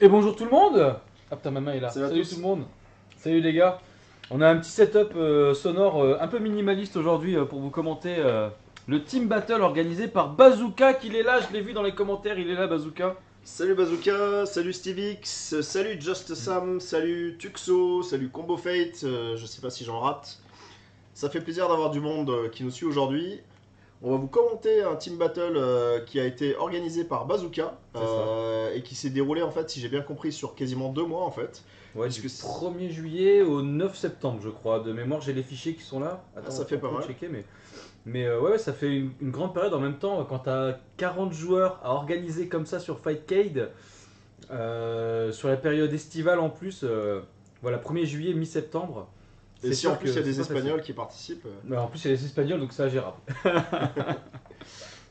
Et bonjour tout le monde Ah putain, ma main est là. Salut à Salut tous. tout le monde. Salut les gars. On a un petit setup euh, sonore euh, un peu minimaliste aujourd'hui euh, pour vous commenter le team battle organisé par Bazooka, qu'il est là, je l'ai vu dans les commentaires, il est là Bazooka. Salut Bazooka, salut SteveX, salut Just Sam, salut Tuxo, salut Combo Fate, je sais pas si j'en rate. Ça fait plaisir d'avoir du monde qui nous suit aujourd'hui. On va vous commenter un team battle euh, qui a été organisé par Bazooka euh, et qui s'est déroulé en fait, si j'ai bien compris, sur quasiment deux mois en fait. Ouais, du que c'est- 1er juillet au 9 septembre, je crois. De mémoire, j'ai les fichiers qui sont là. Ah, ça fait pas mal. checker, mais mais euh, ouais, ça fait une, une grande période. En même temps, quand t'as 40 joueurs à organiser comme ça sur Fightcade, sur la période estivale en plus, voilà, 1er juillet, mi-septembre. Et c'est si en sûr plus il y a que des Espagnols qui participent. euh. Mais en plus, il y a les Espagnols, donc c'est ingérable.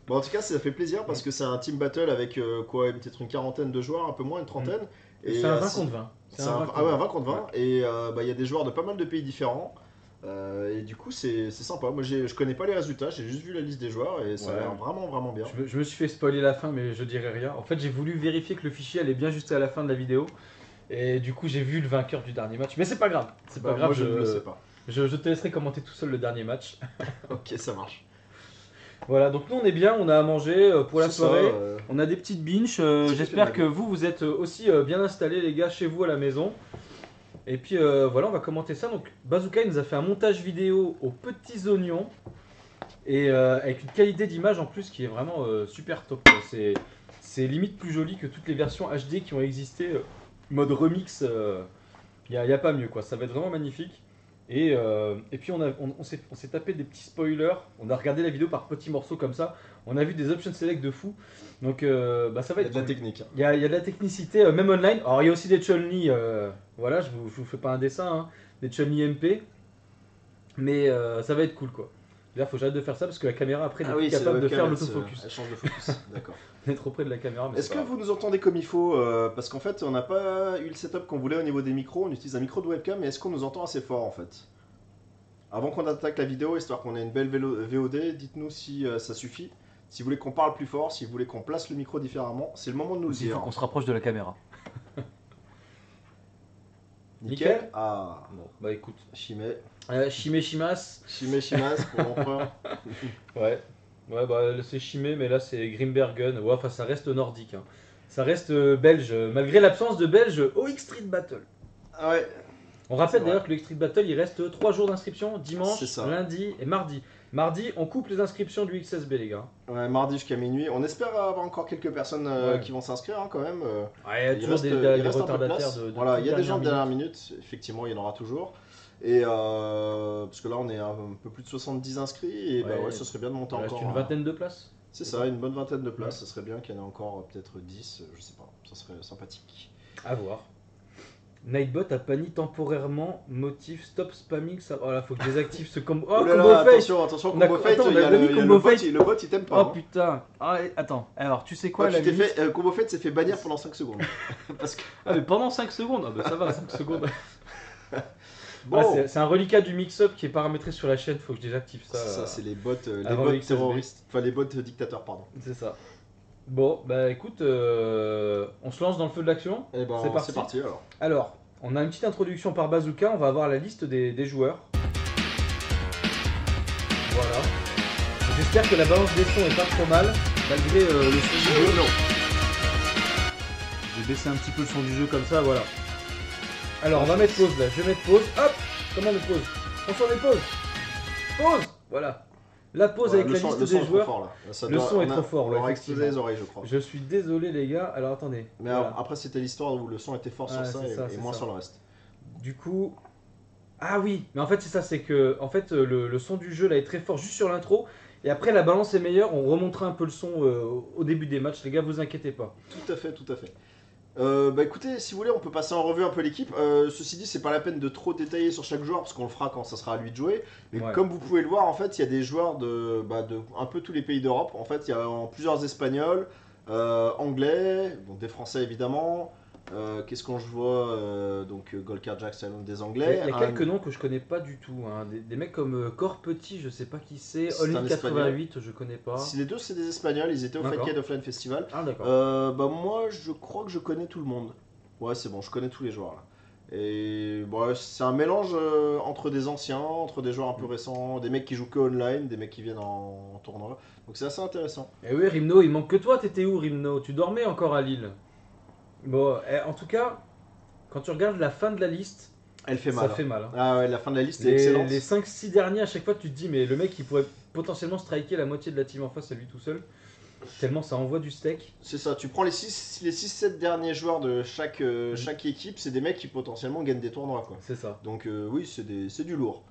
Bon, en tout cas, ça fait plaisir parce que c'est un team battle avec euh, quoi, peut-être une quarantaine de joueurs, un peu moins, une trentaine. C'est un euh, 20 c'est- contre 20. C'est un, ah ouais, un 20 contre 20. Et euh, bah, il y a des joueurs de pas mal de pays différents. Euh, et du coup, c'est c'est sympa. Moi, je connais pas les résultats, j'ai juste vu la liste des joueurs et ça Ouais. a l'air vraiment, vraiment bien. Je me, je me suis fait spoiler la fin, mais je dirai rien. En fait, j'ai voulu vérifier que le fichier allait bien jusqu'à la fin de la vidéo. Et du coup, j'ai vu le vainqueur du dernier match. Mais c'est pas grave. C'est Bah, pas grave. moi, je ne le sais pas. Je, je te laisserai commenter tout seul le dernier match. Ok, ça marche. Voilà, donc nous on est bien, on a à manger euh, pour la ça, soirée. euh, On a des petites binges. euh, J'espère que vous, vous êtes aussi bien installés, les gars, chez vous à la maison. Et puis euh, voilà, on va commenter ça. Donc Bazooka il nous a fait un montage vidéo aux petits oignons. Et euh, avec une qualité d'image en plus qui est vraiment super top. c'est limite plus joli que toutes les versions HD qui ont existé. Euh, mode remix, il n'y a, y a pas mieux quoi. Ça va être vraiment magnifique. Et, euh, et puis on, a- on, on s'est tapé des petits spoilers. On a regardé la vidéo par petits morceaux comme ça. On a vu des options select de fou. Donc euh, bah, ça va Il y a être de la technique. hein. Il y a, il y a de la technicité, euh, même online. Alors, il y a aussi des Chun-Li, euh, voilà, je vous, je vous fais pas un dessin, hein, des Chun-Li MP. Mais euh, ça va être cool, quoi. D'ailleurs, faut que j'arrête de faire ça parce que la caméra, après, n'est Ah oui, capable de faire l'autofocus. Elle change de focus. D'accord. On est trop près de la caméra, mais Est-ce c'est que grave. vous nous entendez comme il faut euh, Parce qu'en fait, on n'a pas eu le setup qu'on voulait au niveau des micros. On utilise un micro de webcam, mais est-ce qu'on nous entend assez fort en fait? Avant qu'on attaque la vidéo, histoire qu'on ait une belle VOD, dites-nous si euh, ça suffit. Si vous voulez qu'on parle plus fort, si vous voulez qu'on place le micro différemment, c'est le moment de nous le Il faut dire. qu'on se rapproche de la caméra. Nickel. Nickel. Ah, Bon, bah écoute. Chimé. Euh, Shime Shimas. Chimé Chimas pour l'empereur. Ouais. Ouais, bah c'est Shime, mais là, c'est Grimbergen. Ouais, enfin, ça reste nordique. hein. Ça reste euh, belge, euh, malgré l'absence de belge au X-Street Battle. Ah ouais, On rappelle d'ailleurs que le X-Street Battle, il reste 3 jours d'inscription, dimanche, lundi et mardi. Mardi, on coupe les inscriptions du XSB, les gars. ouais, mardi jusqu'à minuit. On espère avoir encore quelques personnes euh, Ouais. qui vont s'inscrire hein, quand même. Ouais, il y a toujours reste, des, il reste retardataires de, de Voilà, il y a des gens de dernière minute, effectivement, il y en aura toujours. Et euh, parce que là, on est un peu plus de 70 inscrits, et bah Ouais. ouais, ce serait bien de monter encore. une un- vingtaine de places. C'est ça, une bonne vingtaine de places. Ouais. Ce serait bien qu'il y en ait encore euh, peut-être 10, euh, je sais pas. Ça serait sympathique. À voir. Nightbot a banni temporairement motif stop spamming. Ça... Oh là, faut que je désactive ce combo. Oh, Oh là là, combo face attention, attention, combo fate, attends, on il y a le, y a le bot, il- le bot, il t'aime pas. Oh hein. putain. Ah, attends, alors tu sais quoi Quoi, la tu fait, euh, combo fate s'est fait bannir pendant 5 secondes. Parce que Ah, mais pendant 5 secondes. Ah, bah ça va, 5 secondes. bon, Ah, c'est- un reliquat du mix-up qui est paramétré sur la chaîne. Faut que je désactive ça. ça, euh, c'est les bots, euh, les bots terroristes, enfin les bots dictateurs, pardon. C'est ça. Bon, bah écoute, euh, on se lance dans le feu de l'action. Et ben, C'est parti. alors. Alors, on a une petite introduction par bazooka, on va avoir la liste des, des joueurs. Voilà. J'espère que la balance des sons est pas trop mal, malgré euh, le son du jeu. vais baisser un petit peu le son du jeu comme ça, voilà. Alors, on va mettre pause là, je vais mettre pause. Hop Comment on pause On s'en met pause Pause Voilà. La pause Ouais, avec la son- liste le son des est trop joueurs. fort, là. Le doit- son est a- trop fort, On ouais, aura explosé effectivement. les oreilles, je crois. Je suis désolé les gars, alors attendez. Mais Voilà. après, c'était l'histoire où le son était fort sur ça et, moins ça. sur le reste. Du coup. Ah oui, mais en fait c'est ça, c'est que en fait euh, le, le son du jeu là est très fort juste sur l'intro. Et après la balance est meilleure, on remontera un peu le son euh, au début des matchs, les gars, vous inquiétez pas. Tout à fait, tout à fait. Euh, bah écoutez, si vous voulez, on peut passer en revue un peu l'équipe. Euh, ceci dit, c'est pas la peine de trop détailler sur chaque joueur parce qu'on le fera quand ça sera à lui de jouer. Mais Ouais. comme vous pouvez le voir, en fait, il y a des joueurs de, bah, de un peu tous les pays d'Europe. En fait, il y a en plusieurs Espagnols, euh, Anglais, donc des Français évidemment, Euh, Qu'est-ce qu'on vois euh, Donc euh, Golkar Jack, des Anglais. il y a Un- quelques noms que je connais pas du tout. hein. Des, des mecs comme euh, Corps Petit, je sais pas qui c'est. Only Espagnol. 88, je connais pas. Si les deux c'est des Espagnols, ils étaient au. Fight Offline Festival. Ah d'accord. Euh, bah moi je crois que je connais tout le monde. Ouais, c'est bon, je connais tous les joueurs là. Et bon, c'est un mélange euh, entre des anciens, entre des joueurs un peu récents, des mecs qui jouent que online, des mecs qui viennent en, en tournoi. Donc c'est assez intéressant. Et oui, Rimno, il manque que toi. T'étais où, Rimno? Tu dormais encore à Lille? Bon, eh, en tout cas, quand tu regardes la fin de la liste, Elle fait ça mal. hein. fait mal. hein. Ah ouais, la fin de la liste est Les, excellente. les 5-6 derniers, à chaque fois, tu te dis, mais le mec, il pourrait potentiellement striker la moitié de la team en face à lui tout seul. Tellement ça envoie du steak. C'est ça, tu prends les 6 les 6-7 derniers joueurs de chaque, euh, Mm. chaque équipe, c'est des mecs qui potentiellement gagnent des tournois quoi. C'est ça. Donc euh, oui, c'est des- c'est du lourd.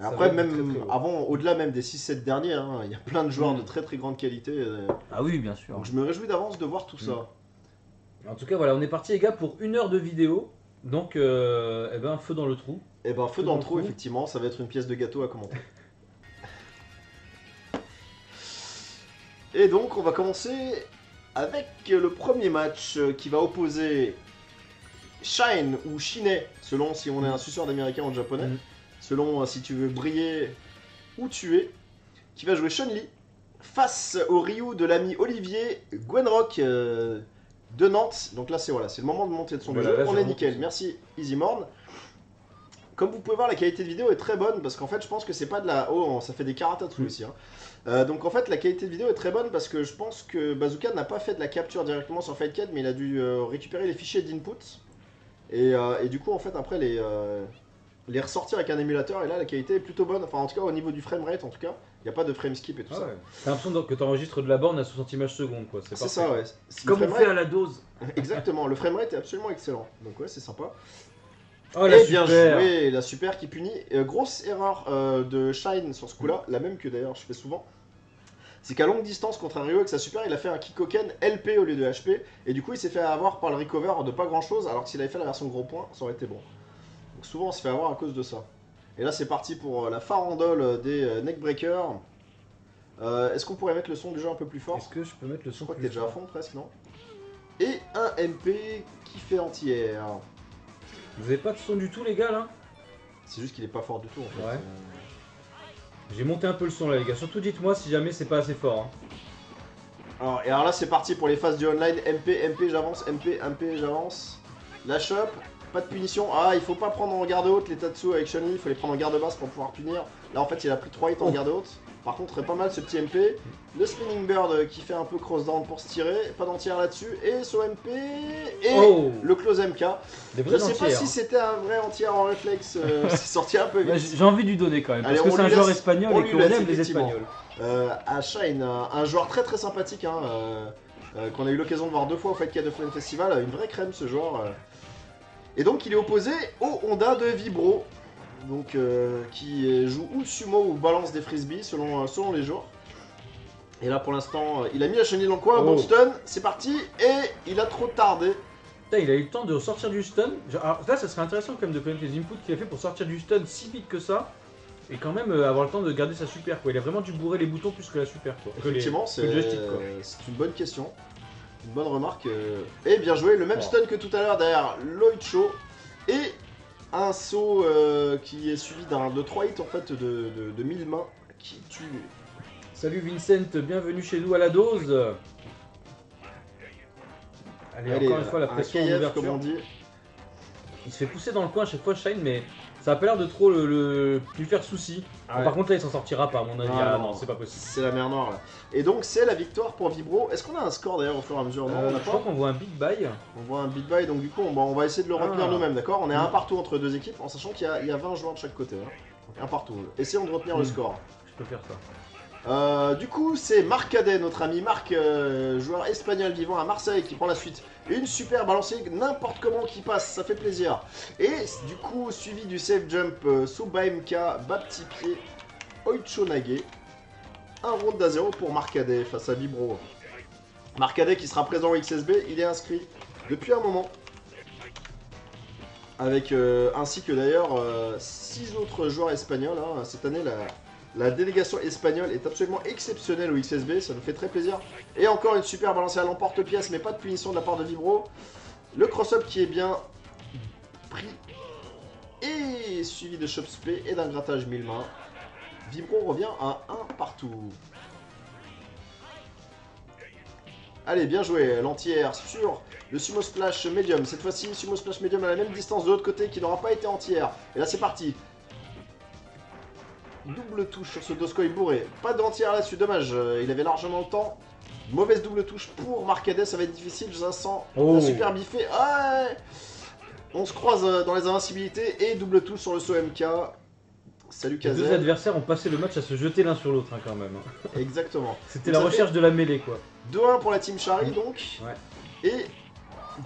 Ça Après, va être même très, très lourd. avant, au-delà même des 6-7 derniers, hein, il y a plein de joueurs Mm. de très très grande qualité. euh, Ah oui, bien sûr. donc je me réjouis d'avance de voir tout Mm. ça. En tout cas, voilà, on est parti, les gars, pour une heure de vidéo. Donc, euh, eh ben, feu dans le trou. Et ben, feu Feu dans dans le trou, trou. effectivement, ça va être une pièce de gâteau à commenter. Et donc, on va commencer avec le premier match euh, qui va opposer Shine ou Shine, selon si on est un suceur d'américain ou de japonais, Mhm. selon euh, si tu veux briller ou tuer, qui va jouer Chun-Li face au Ryu de l'ami Olivier Gwenrock euh, de Nantes. Donc là, c'est voilà, c'est le moment de monter de son Voilà, jeu. là, On est nickel. Merci EasyMorn. Comme vous pouvez voir, la qualité de vidéo est très bonne parce qu'en fait, je pense que c'est pas de la. Oh, ça fait des karatatsu Mm. aussi. hein. Euh, donc en fait, la qualité de vidéo est très bonne parce que je pense que Bazooka n'a pas fait de la capture directement sur FightCat, mais il a dû euh, récupérer les fichiers d'input et, euh, et du coup, en fait, après les euh, les ressortir avec un émulateur. Et là, la qualité est plutôt bonne. Enfin, en tout cas, au niveau du framerate, en tout cas, il n'y a pas de frame skip et tout Ah ça. ouais. T'as l'impression que t'enregistres de la borne à 60 images secondes, quoi. C'est parfait. ça, ouais. Le Comme on framerate- fait à la dose. Exactement, le framerate est absolument excellent. Donc ouais, c'est sympa. Oh, la Et bien super. joué, la super qui punit. Euh, grosse erreur euh, de Shine sur ce coup-là, la même que d'ailleurs je fais souvent. C'est qu'à longue distance contre un Ryo avec sa super, il a fait un Kikoken LP au lieu de HP. Et du coup, il s'est fait avoir par le recover de pas grand chose, alors que s'il avait fait la version gros point, ça aurait été bon. Donc souvent, on se fait avoir à cause de ça. Et là, c'est parti pour euh, la farandole des euh, neckbreakers. Euh, Est-ce qu'on pourrait mettre le son du jeu un peu plus fort? Est-ce que je peux mettre le Je son crois que t'es déjà à fond presque, non? Et un MP qui fait entière. Vous avez pas de son du tout, les gars, là? C'est juste qu'il est pas fort du tout en fait. Ouais. Euh, J'ai monté un peu le son, là, les gars. Surtout, dites-moi si jamais c'est pas assez fort. hein. Alors, et alors là, c'est parti pour les phases du online. MP, MP, j'avance. MP, MP, j'avance. La shop, pas de punition. Ah, il faut pas prendre en garde haute les Tatsu avec Chun-Li. Il faut les prendre en garde basse pour pouvoir punir. Là, en fait, il a pris 3 hits en Oh. garde haute. Par contre, pas mal ce petit MP. Le Spinning Bird euh, qui fait un peu cross down pour se tirer. Pas d'entière là-dessus. Et ce MP. Et Oh le close MK. Des Je sais pas si c'était un vrai entière en réflexe. euh, c'est sorti un peu vite. J'ai envie de lui donner quand même. Allez, parce que c'est un joueur espagnol on et qu'on aime les. Espagnols. Euh, un, un joueur très très sympathique, hein, euh, qu'on a eu l'occasion de voir deux fois au Fight Card of Flame Festival, une vraie crème ce joueur. Et donc il est opposé au Honda de Vibro, donc, euh, qui joue ou sumo ou balance des frisbees selon, euh, selon les jours. Et là pour l'instant, euh, il a mis la chenille dans le coin, Oh. bon stun, c'est parti, et il a trop tardé. Putain, il a eu le temps de sortir du stun. Alors, là, ça serait intéressant quand même de connaître les inputs qu'il a fait pour sortir du stun si vite que ça. Et quand même euh, avoir le temps de garder sa super quoi. Il a vraiment dû bourrer les boutons plus que la super quoi. Effectivement, le c'est une bonne question. Une bonne remarque. euh. Et bien joué, le même Oh. stun que tout à l'heure derrière Lloyd Shaw. Et un saut euh, qui est suivi d'un de 3 hits en fait de, de, de 1000 mains qui tue. Salut Vincent, bienvenue chez nous à la dose. Allez, Allez, encore une fois la pression en KF, ouverture. comme on dit. Il se fait pousser dans le coin à chaque fois Shine mais ça a pas l'air de trop le, le- lui faire souci. Ouais. Par contre là il s'en sortira pas à mon avis. Ah, Ah, non. non, c'est pas possible. C'est la mer noire là. Et donc c'est la victoire pour Vibro. Est-ce qu'on a un score d'ailleurs au fur et à mesure? Non, Euh, on n'a je crois pas. qu'on voit un big buy. On voit un beat by, donc du coup on, va- on va essayer de le retenir Ah. nous-mêmes, d'accord? On est un Mm. partout entre deux équipes, en sachant qu'il y, a- il y a 20 joueurs de chaque côté. hein. Un partout. Essayons de retenir le Mm. score. Je peux faire ça. Euh, du coup, c'est Marc Cadet, notre ami Marc, euh, joueur espagnol vivant à Marseille, qui prend la suite. Une super balancier, n'importe comment qui passe, ça fait plaisir. Et du coup, suivi du safe jump euh, Subaimka, pied, Oichonage. Un round à 0 pour Marc Cadet face à Vibro. Marc Cadet qui sera présent au XSB, il est inscrit depuis un moment. Avec, euh, ainsi que d'ailleurs 6 autres joueurs espagnols. hein. Cette année, la, la délégation espagnole est absolument exceptionnelle au XSB, ça nous fait très plaisir. Et encore une super balancée à l'emporte-pièce, mais pas de punition de la part de Vibro. Le cross-up qui est bien pris. Et suivi de chop spé et d'un grattage mille mains. Vibro revient à 1 partout. Allez, bien joué, l'anti-air sur le Sumo Splash Medium. Cette fois-ci, Sumo Splash Medium à la même distance de l'autre côté qui n'aura pas été anti-air. Et là, c'est parti. Double touche sur ce Doscoy bourré. Pas d'anti-air là-dessus, dommage. euh, Il avait largement le temps. Mauvaise double touche pour Marcadès, ça va être difficile. Je sens Oh. un super biffé. Ouais On se croise euh, dans les invincibilités et double touche sur le saut MK. Salut Les deux Kazel. adversaires ont passé le match à se jeter l'un sur l'autre hein, quand même. Exactement. C'était la recherche de la mêlée quoi. 2-1 pour la team Shari donc. Ouais. Et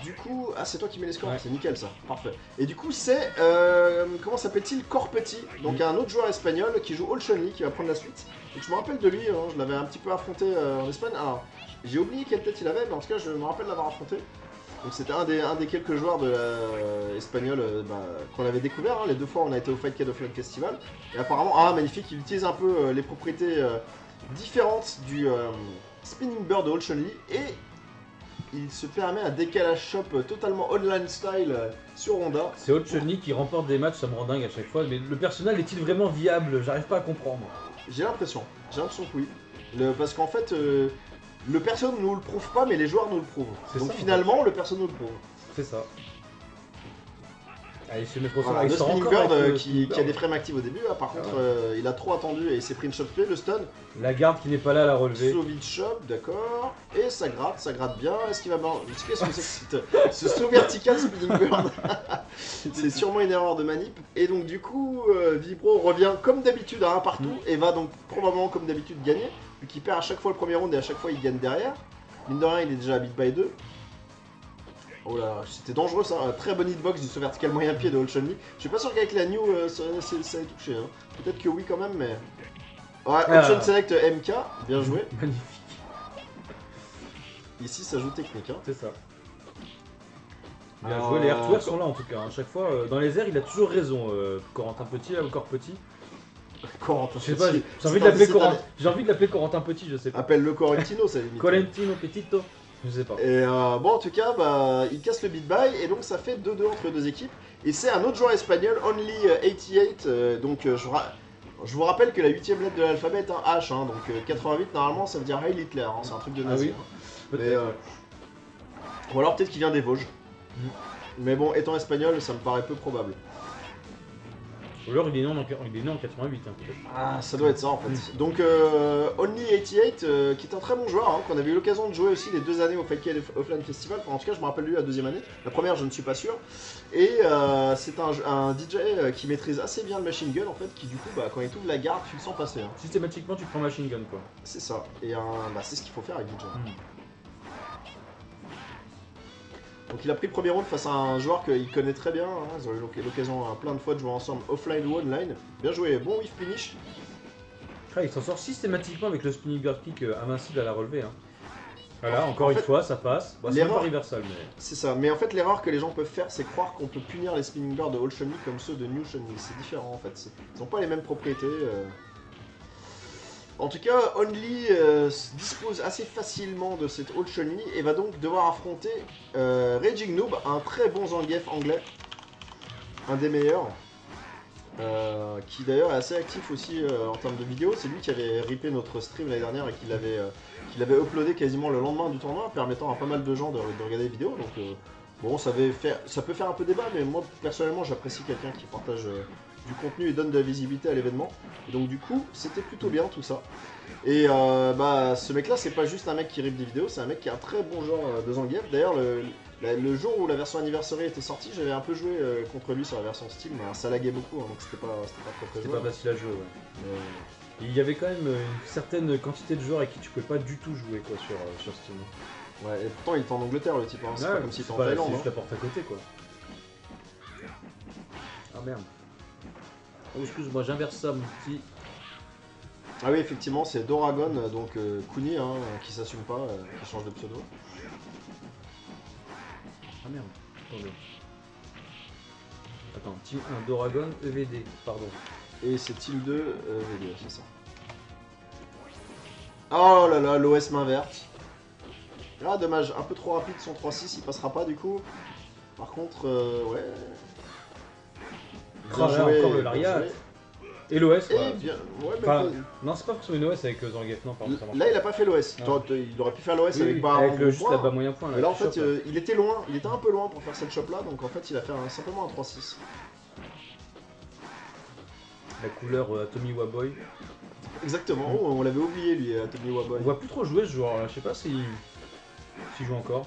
du coup, ah c'est toi qui mets les scores, Ouais. c'est nickel ça, parfait. Et du coup c'est, euh, comment s'appelle-t-il, Corpetti, donc un autre joueur espagnol qui joue All Shunli, qui va prendre la suite. Et je me rappelle de lui, hein, je l'avais un petit peu affronté euh, en Espagne. Alors j'ai oublié quelle tête il avait, mais en tout cas je me rappelle l'avoir affronté. Donc c'était un des, un des quelques joueurs de euh, espagnol bah, qu'on avait découvert. hein. Les deux fois on a été au Fight Card Offline Festival. Et apparemment, ah magnifique, il utilise un peu les propriétés différentes du Spinning Bird de Chun-Li et il se permet un décalage shop totalement online style euh, sur Honda. C'est Old Chun-Li qui remporte des matchs, ça me rend dingue à chaque fois. Mais le personnel est-il vraiment viable? J'arrive pas à comprendre. J'ai l'impression, j'ai l'impression que oui. Le- parce qu'en fait, euh, le personne nous le prouve pas, mais les joueurs nous le prouvent. Donc ça, en finalement, le personne nous le prouve. C'est ça. Voilà, Ah, il le Spinning Bird euh, qui, a des frames actifs au début, par contre Ah ouais. euh, il a trop attendu et il s'est pris une shot play, le stun. La garde qui n'est pas là à la relever. Soviet Shop, d'accord. Et ça gratte, ça gratte bien. Est-ce qu'il va bien. Qu'est-ce que c'est ce saut vertical Spinning Bird C'est sûrement une erreur de manip. Et donc, du coup, euh, Vibro revient comme d'habitude à un partout et va donc probablement comme d'habitude gagner. Vu qu'il perd à chaque fois le premier round et à chaque fois il gagne derrière. Mine de rien, il est déjà à beat by 2. Oh là, c'était dangereux ça, un très bonne hitbox du saut vertical moyen pied de All Chun-Li. Je suis pas sûr qu'avec la new euh, ça, ça- ça ait touché. Hein. Peut-être que oui quand même, mais. Ouais, Ah. Option Select MK, bien joué. Magnifique, Ici, ça joue technique. Hein. c'est ça. Bien Alors, joué, les euh, tours sont là en tout cas. À chaque fois, euh, dans les airs, il a toujours raison. Euh, Corentin Petit, là, encore Petit. Corentin Je sais pas, Petit. j'ai envie de l'appeler Corentin. Petit, je sais pas. Appelle-le Corentino, ça limite. Colentino Petito. Je sais pas. Et euh, bon, en tout cas, bah, il casse le beat by et donc ça fait 2-2 entre les deux équipes. Et c'est un autre joueur espagnol, Only88. euh, donc euh, je, vous ra- je vous rappelle que la huitième lettre de l'alphabet est un H. hein, donc euh, 88, normalement, ça veut dire Heil Hitler. hein, c'est un truc de Ah nazi. oui. hein. Euh, Ou alors peut-être qu'il vient des Vosges. Mm. Mais bon, étant espagnol, ça me paraît peu probable. Ou alors il est né en, il est né en 88, hein. Ah, ça doit être ça en fait. Donc, euh, Only88, euh, qui est un très bon joueur, hein, qu'on avait eu l'occasion de jouer aussi les deux années au Fake Offline Festival. Enfin, en tout cas, je me rappelle lui la deuxième année. La première, je ne suis pas sûr. Et euh, c'est un, un DJ euh, qui maîtrise assez bien le machine gun en fait, qui du coup, bah, quand il t'ouvre la garde, tu le sens passer. hein. Systématiquement, tu prends machine gun quoi. C'est ça. Et bah, c'est ce qu'il faut faire avec DJ. Mm. Donc, il a pris le premier round face à un joueur qu'il connaît très bien. hein. Ils ont eu l'oc- l'occasion euh, plein de fois de jouer ensemble offline ou online. Bien joué, bon whiff finish. Ah, il s'en sort systématiquement avec le spinning bird kick euh, invincible à la relever. Hein. Voilà, En encore une fait, fois, ça passe. Bon, c'est pas reversal, mais. C'est ça, mais en fait l'erreur que les gens peuvent faire c'est croire qu'on peut punir les spinning birds de Old Shunli comme ceux de New Shunli. C'est différent en fait, ils n'ont pas les mêmes propriétés. euh. En tout cas, Only euh, se dispose assez facilement de cette Old Shunli et va donc devoir affronter euh, Raging Noob, un très bon Zangief anglais, un des meilleurs. euh, qui d'ailleurs est assez actif aussi euh, en termes de vidéos, c'est lui qui avait ripé notre stream l'année dernière et qui l'avait uploadé quasiment le lendemain du tournoi, permettant à pas mal de gens de, de regarder les vidéos. Donc bon, ça, fait, ça peut faire un peu débat, mais moi personnellement j'apprécie quelqu'un qui partage du contenu et donne de la visibilité à l'événement. Et donc du coup, c'était plutôt bien tout ça. Et euh, bah ce mec là, c'est pas juste un mec qui rip des vidéos, c'est un mec qui est un très bon joueur euh, de Zangief. D'ailleurs, le, jour où la version anniversary était sortie, j'avais un peu joué euh, contre lui sur la version Steam, mais ça laguait beaucoup, hein, donc c'était pas, c'était pas très très C'est jouable. pas facile à jouer, ouais. Mais- Il y avait quand même une certaine quantité de joueurs avec qui tu peux pas du tout jouer quoi sur, euh, sur Steam. Ouais, et pourtant il est en Angleterre le type, hein, c'est Ouais, pas comme s'il était en pas- Thaïlande. C'est hein. juste la porte à côté quoi. Ah merde. Oh excuse-moi, j'inverse ça mon petit. Ah oui, effectivement, c'est Doragon, donc euh, Kuni, hein, qui s'assume pas, euh, qui change de pseudo. Ah merde. Attendez. Attends, Team 1, Doragon, EVD, pardon. Et c'est Team 2, euh, V2, c'est ça. Oh là là, l'OS main verte. Ah, dommage, un peu trop rapide son 3-6, il passera pas du coup. Par contre, euh, ouais. Ah, là, encore le joué. Et l'OS, bien, ouais, Enfin, pas- Non, c'est pas sur une OS avec euh, Zangief, non, marche. là il a pas fait l'OS. Ah. Il aurait pu faire l'OS Oui, avec oui, le gros juste point. la bas moyen point. Mais là en fait shop, euh, il était loin, il était un peu loin pour faire cette shop là, donc en fait il a fait un- simplement un 3-6. la couleur euh, Atomy Waboy. Exactement, Oh, on l'avait oublié lui, euh, Tommy Waboy. On voit plus trop jouer ce joueur là, je sais pas s'il s'il joue encore.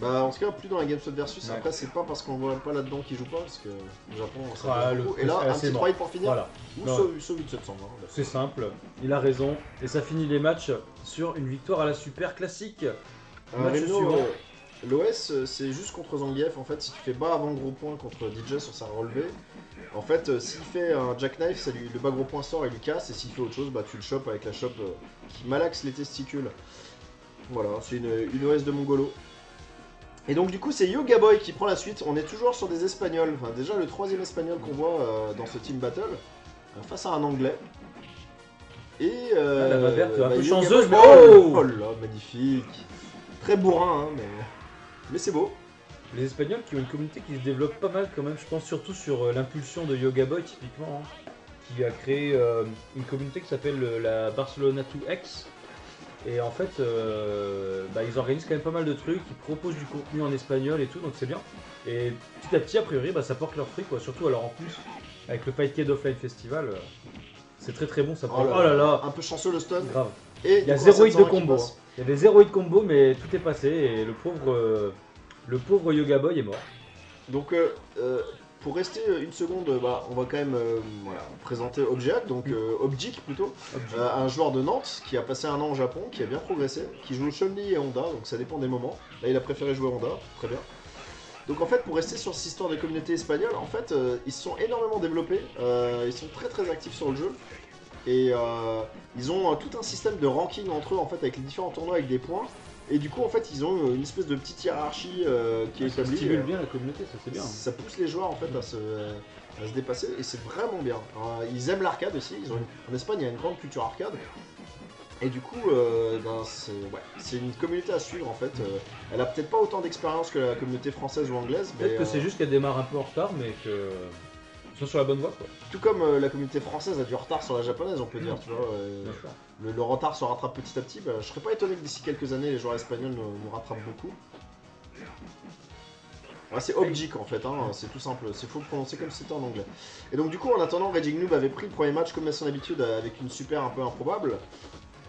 Bah en tout cas plus dans la GameStop Versus, Ouais. après c'est pas parce qu'on voit pas là-dedans qu'il joue pas, parce que au Japon ça Ah, le-. Et là un petit. 3 pour finir, Voilà, ou sauve, sauve 700. hein, c'est simple, il a raison. Et ça finit les matchs sur une victoire à la super classique. Euh, Match Reno, suivant. euh, l'OS euh, c'est juste contre Zangief en fait, si tu fais bas avant gros point contre DJ sur sa relevée, en fait euh, s'il fait un jackknife, ça lui, le bas gros point sort et lui casse, et s'il fait autre chose, bah tu le chopes avec la chope qui malaxe les testicules. Voilà, c'est une, une OS de Mongolo. Et donc du coup c'est Yoga Boy qui prend la suite, on est toujours sur des espagnols, enfin déjà le troisième espagnol qu'on voit euh, dans ce team battle, euh, face à un anglais. Et euh, Ah, la Vaverte, un peu Yoga chanceuse, mais oh, oh là, magnifique Très bourrin, hein, mais, mais c'est beau. Les Espagnols qui ont une communauté qui se développe pas mal quand même, je pense surtout sur l'impulsion de Yoga Boy typiquement, hein, qui a créé une communauté qui s'appelle la Barcelona 2X. Et en fait, euh, bah, ils organisent quand même pas mal de trucs, ils proposent du contenu en espagnol et tout, donc c'est bien. Et petit à petit, a priori, bah, ça porte leurs fruits, quoi. Surtout alors en plus, avec le Fightcade Offline Festival, euh, c'est très très bon, ça prend. Oh là là, Un peu chanceux le stun. grave. Et Il y a zéro hit de 701 qui combo. Il y avait zéro hit combo, mais tout est passé et le pauvre, euh, le pauvre Yoga Boy est mort. Donc euh, pour rester euh, une seconde, euh, bah, on va quand même euh, voilà, présenter Object, donc euh, Objik plutôt, euh, un joueur de Nantes qui a passé un an au Japon, qui a bien progressé, qui joue Chun-Li et Honda, donc ça dépend des moments. Là il a préféré jouer Honda, très bien. Donc en fait pour rester sur cette histoire des communautés espagnoles, en fait ils se sont énormément développés, ils sont très très actifs sur le jeu. Et ils ont tout un système de ranking entre eux en fait avec les différents tournois avec des points. Et du coup en fait ils ont euh, une espèce de petite hiérarchie euh, qui est Ça établie. stimule euh, bien la communauté, ça c'est bien. ça pousse les joueurs en fait à se, à se dépasser et c'est vraiment bien. Alors, ils aiment l'arcade aussi. Ils ont une- En Espagne, il y a une grande culture arcade. Et du coup, euh, ben, c'est ouais, une communauté à suivre en fait. Euh, elle a peut-être pas autant d'expérience que la communauté française ou anglaise, Peut-être que c'est juste qu'elle démarre un peu en retard, mais que sont sur la bonne voie, quoi. tout comme euh, la communauté française a du retard sur la japonaise, on peut dire. Tu vois, euh, Bien sûr. le, le retard se rattrape petit à petit. Bah, je serais pas étonné que d'ici quelques années, les joueurs espagnols nous, nous rattrapent beaucoup. Ouais, c'est Objik en fait, hein, c'est tout simple, c'est faut le prononcer comme si c'était en anglais. Et donc du coup en attendant, Raging Noob avait pris le premier match comme à son habitude avec une super un peu improbable.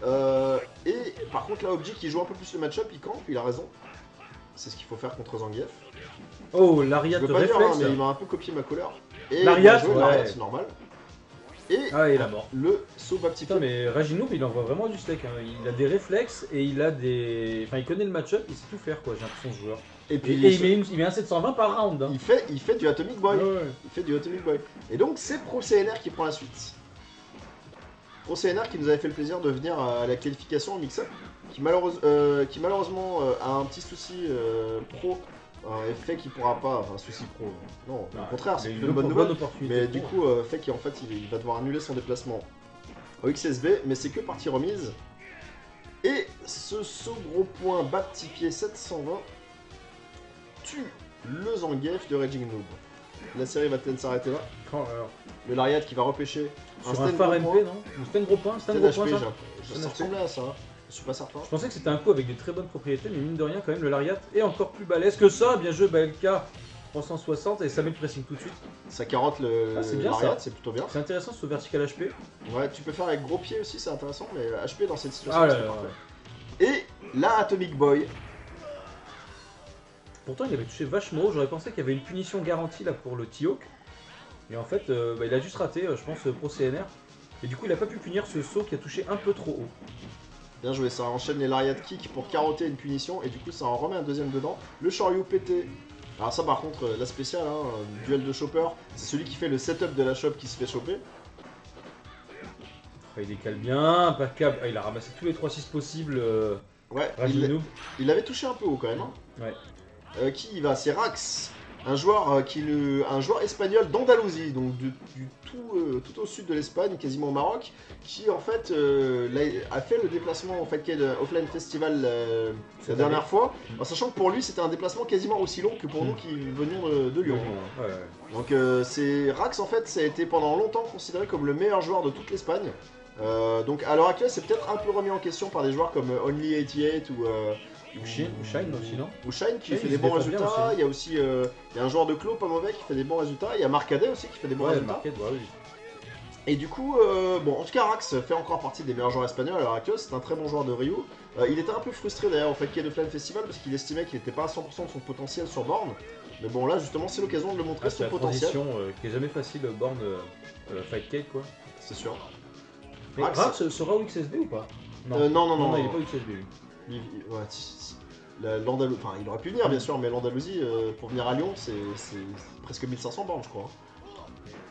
Euh, et par contre là Objik il joue un peu plus le match-up, il campe, il a raison. C'est ce qu'il faut faire contre Zangief. Oh, l'Ariat veux pas dire, hein, réflexe. mais il m'a un peu copié ma couleur. Lariat, ouais. C'est normal. Et Ah, mort. le saut petit Putain, mais Raginoub, il envoie vraiment du steak. hein. Il a des réflexes et il a des. Enfin, il connaît le match-up, il sait tout faire, quoi. J'ai l'impression, ce joueur. Et Et, puis et il, met une- il met un 720 par round. hein. il fait, il fait du Atomic Boy. Ouais, ouais. Il fait du Atomic Boy. Et donc c'est Pro CNR qui prend la suite. Pro CNR qui nous avait fait le plaisir de venir à la qualification en mix-up, qui, malheureuse- euh, qui malheureusement euh, a un petit souci euh, pro, un fait qu'il pourra pas, enfin souci pro, non, au contraire, c'est une bonne nouvelle. Mais du coup, euh, fait qu'en fait il, va devoir annuler son déplacement au XSB, mais c'est que partie remise. Et ce saut gros point bas de petit pied 720 tue le Zangief de Raging Noob. La série va peut-être s'arrêter là. Le Lariat qui va repêcher Sur un gros MP, non? C'était un gros point C'était un gros point, ça? ressemblait à ça. Je suis pas certain. Je pensais que c'était un coup avec des très bonnes propriétés, mais mine de rien, quand même, le Lariat est encore plus balèze que ça. Bien joué, Baelka 360 et ça met le pressing tout de suite. Ça carotte le Ah, c'est bien, Lariat, ça. c'est plutôt bien. C'est intéressant ce vertical HP. Ouais, tu peux faire avec gros pied aussi, c'est intéressant, mais HP dans cette situation, Ah là parfait. Et la Atomic Boy, Pourtant, il avait touché vachement haut. J'aurais pensé qu'il y avait une punition garantie là pour le T-Hawk. Et en fait, euh, bah, il a juste raté, euh, je pense, euh, pro CNR. Et du coup, il a pas pu punir ce saut qui a touché un peu trop haut. Bien joué, ça enchaîne les Lariat Kick pour carotter une punition, et du coup ça en remet un deuxième dedans. Le Shoryu pété. Alors ça par contre, la spéciale, hein, duel de chopper, c'est celui qui fait le setup de la shop qui se fait choper. Ah, il décale bien, impeccable. Ah, il a ramassé tous les 3-6 possibles. Euh, Ouais, il avait touché un peu haut quand même. hein. Ouais. Euh, qui y va? C'est Rax un joueur euh, qui le- un joueur espagnol d'Andalousie, donc du, du tout, euh, tout au sud de l'Espagne, quasiment au Maroc, qui en fait euh, a fait le déplacement au Kid Offline Festival euh, la dernière année. fois, en sachant que pour lui c'était un déplacement quasiment aussi long que pour Mm. nous qui venions de, de Lyon. Ouais, ouais. Donc c'est Rax en fait ça a été pendant longtemps considéré comme le meilleur joueur de toute l'Espagne. Donc à l'heure actuelle c'est peut-être un peu remis en question par des joueurs comme euh, Only88 ou Ou Shine, ou Shine aussi, non ou Shine qui fait il des bons résultats. Il y a aussi euh, il y a un joueur de clos pas mauvais qui fait des bons résultats. Il y a Marcadet aussi qui fait des bons résultats. oui. Et du coup, euh, bon, en tout cas, Rax fait encore partie des meilleurs joueurs espagnols à l'heure actuelle. C'est un très bon joueur de Rio. Euh, il était un peu frustré d'ailleurs au fait qu'il y ait de Flame Festival parce qu'il estimait qu'il n'était pas à 100% de son potentiel sur Born. Mais bon, là justement, c'est l'occasion de le montrer Ah, c'est son la potentiel. euh, qui est jamais facile, Born euh, Fight Cake quoi. C'est sûr. Mais Rax- Rax sera au XSB ou pas? Euh, non, non, non, il est non. pas au XSB enfin, il aurait pu venir bien sûr, mais l'Andalousie euh, pour venir à Lyon, c'est presque 1500 bornes, je crois.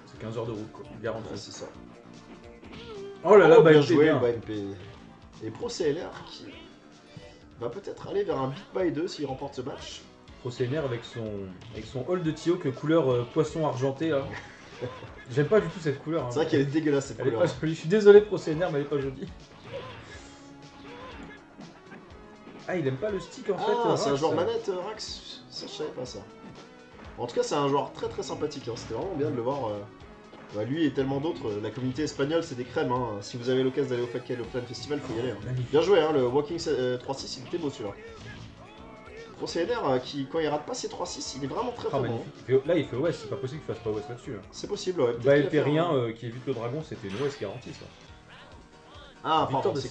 C'est 15 heures de route quoi, garanti. Ouais, c'est ça. Oh là là, Oh, bah bien joué, bien. bah, MP. Et Pro CLR qui va peut-être aller vers un Big by 2 s'il remporte ce match. Pro CNR avec son, avec son hall de Tio que couleur euh, poisson argenté là. J'aime pas du tout cette couleur. hein. C'est vrai qu'elle est dégueulasse cette Elle est couleur. pas. Je suis désolé Pro CNR, mais elle est pas jolie. Ah, il aime pas le stick en fait. Ah, euh, c'est un joueur manette, euh, Rax Ça, je savais pas ça. En tout cas, c'est un joueur très très sympathique. hein. C'était vraiment bien de le voir. euh. Bah, lui et tellement d'autres. euh, La communauté espagnole, c'est des crèmes. hein. Si vous avez l'occasion d'aller au Fat au Plan Festival, faut y aller. hein. Magnifique. Bien joué, hein, le Walking euh, 3-6, il était beau celui-là. Pro CNR, euh, qui, quand il rate pas ses 3-6, il est vraiment très Ah, très bon. magnifique. Il fait- Là, il fait OS, c'est pas possible qu'il fasse pas OS là-dessus. hein. C'est possible, ouais. peut-être Bah, qu'il a fait euh, qui évite le dragon, c'était une OS garantie ça. Ah, pardon, c'est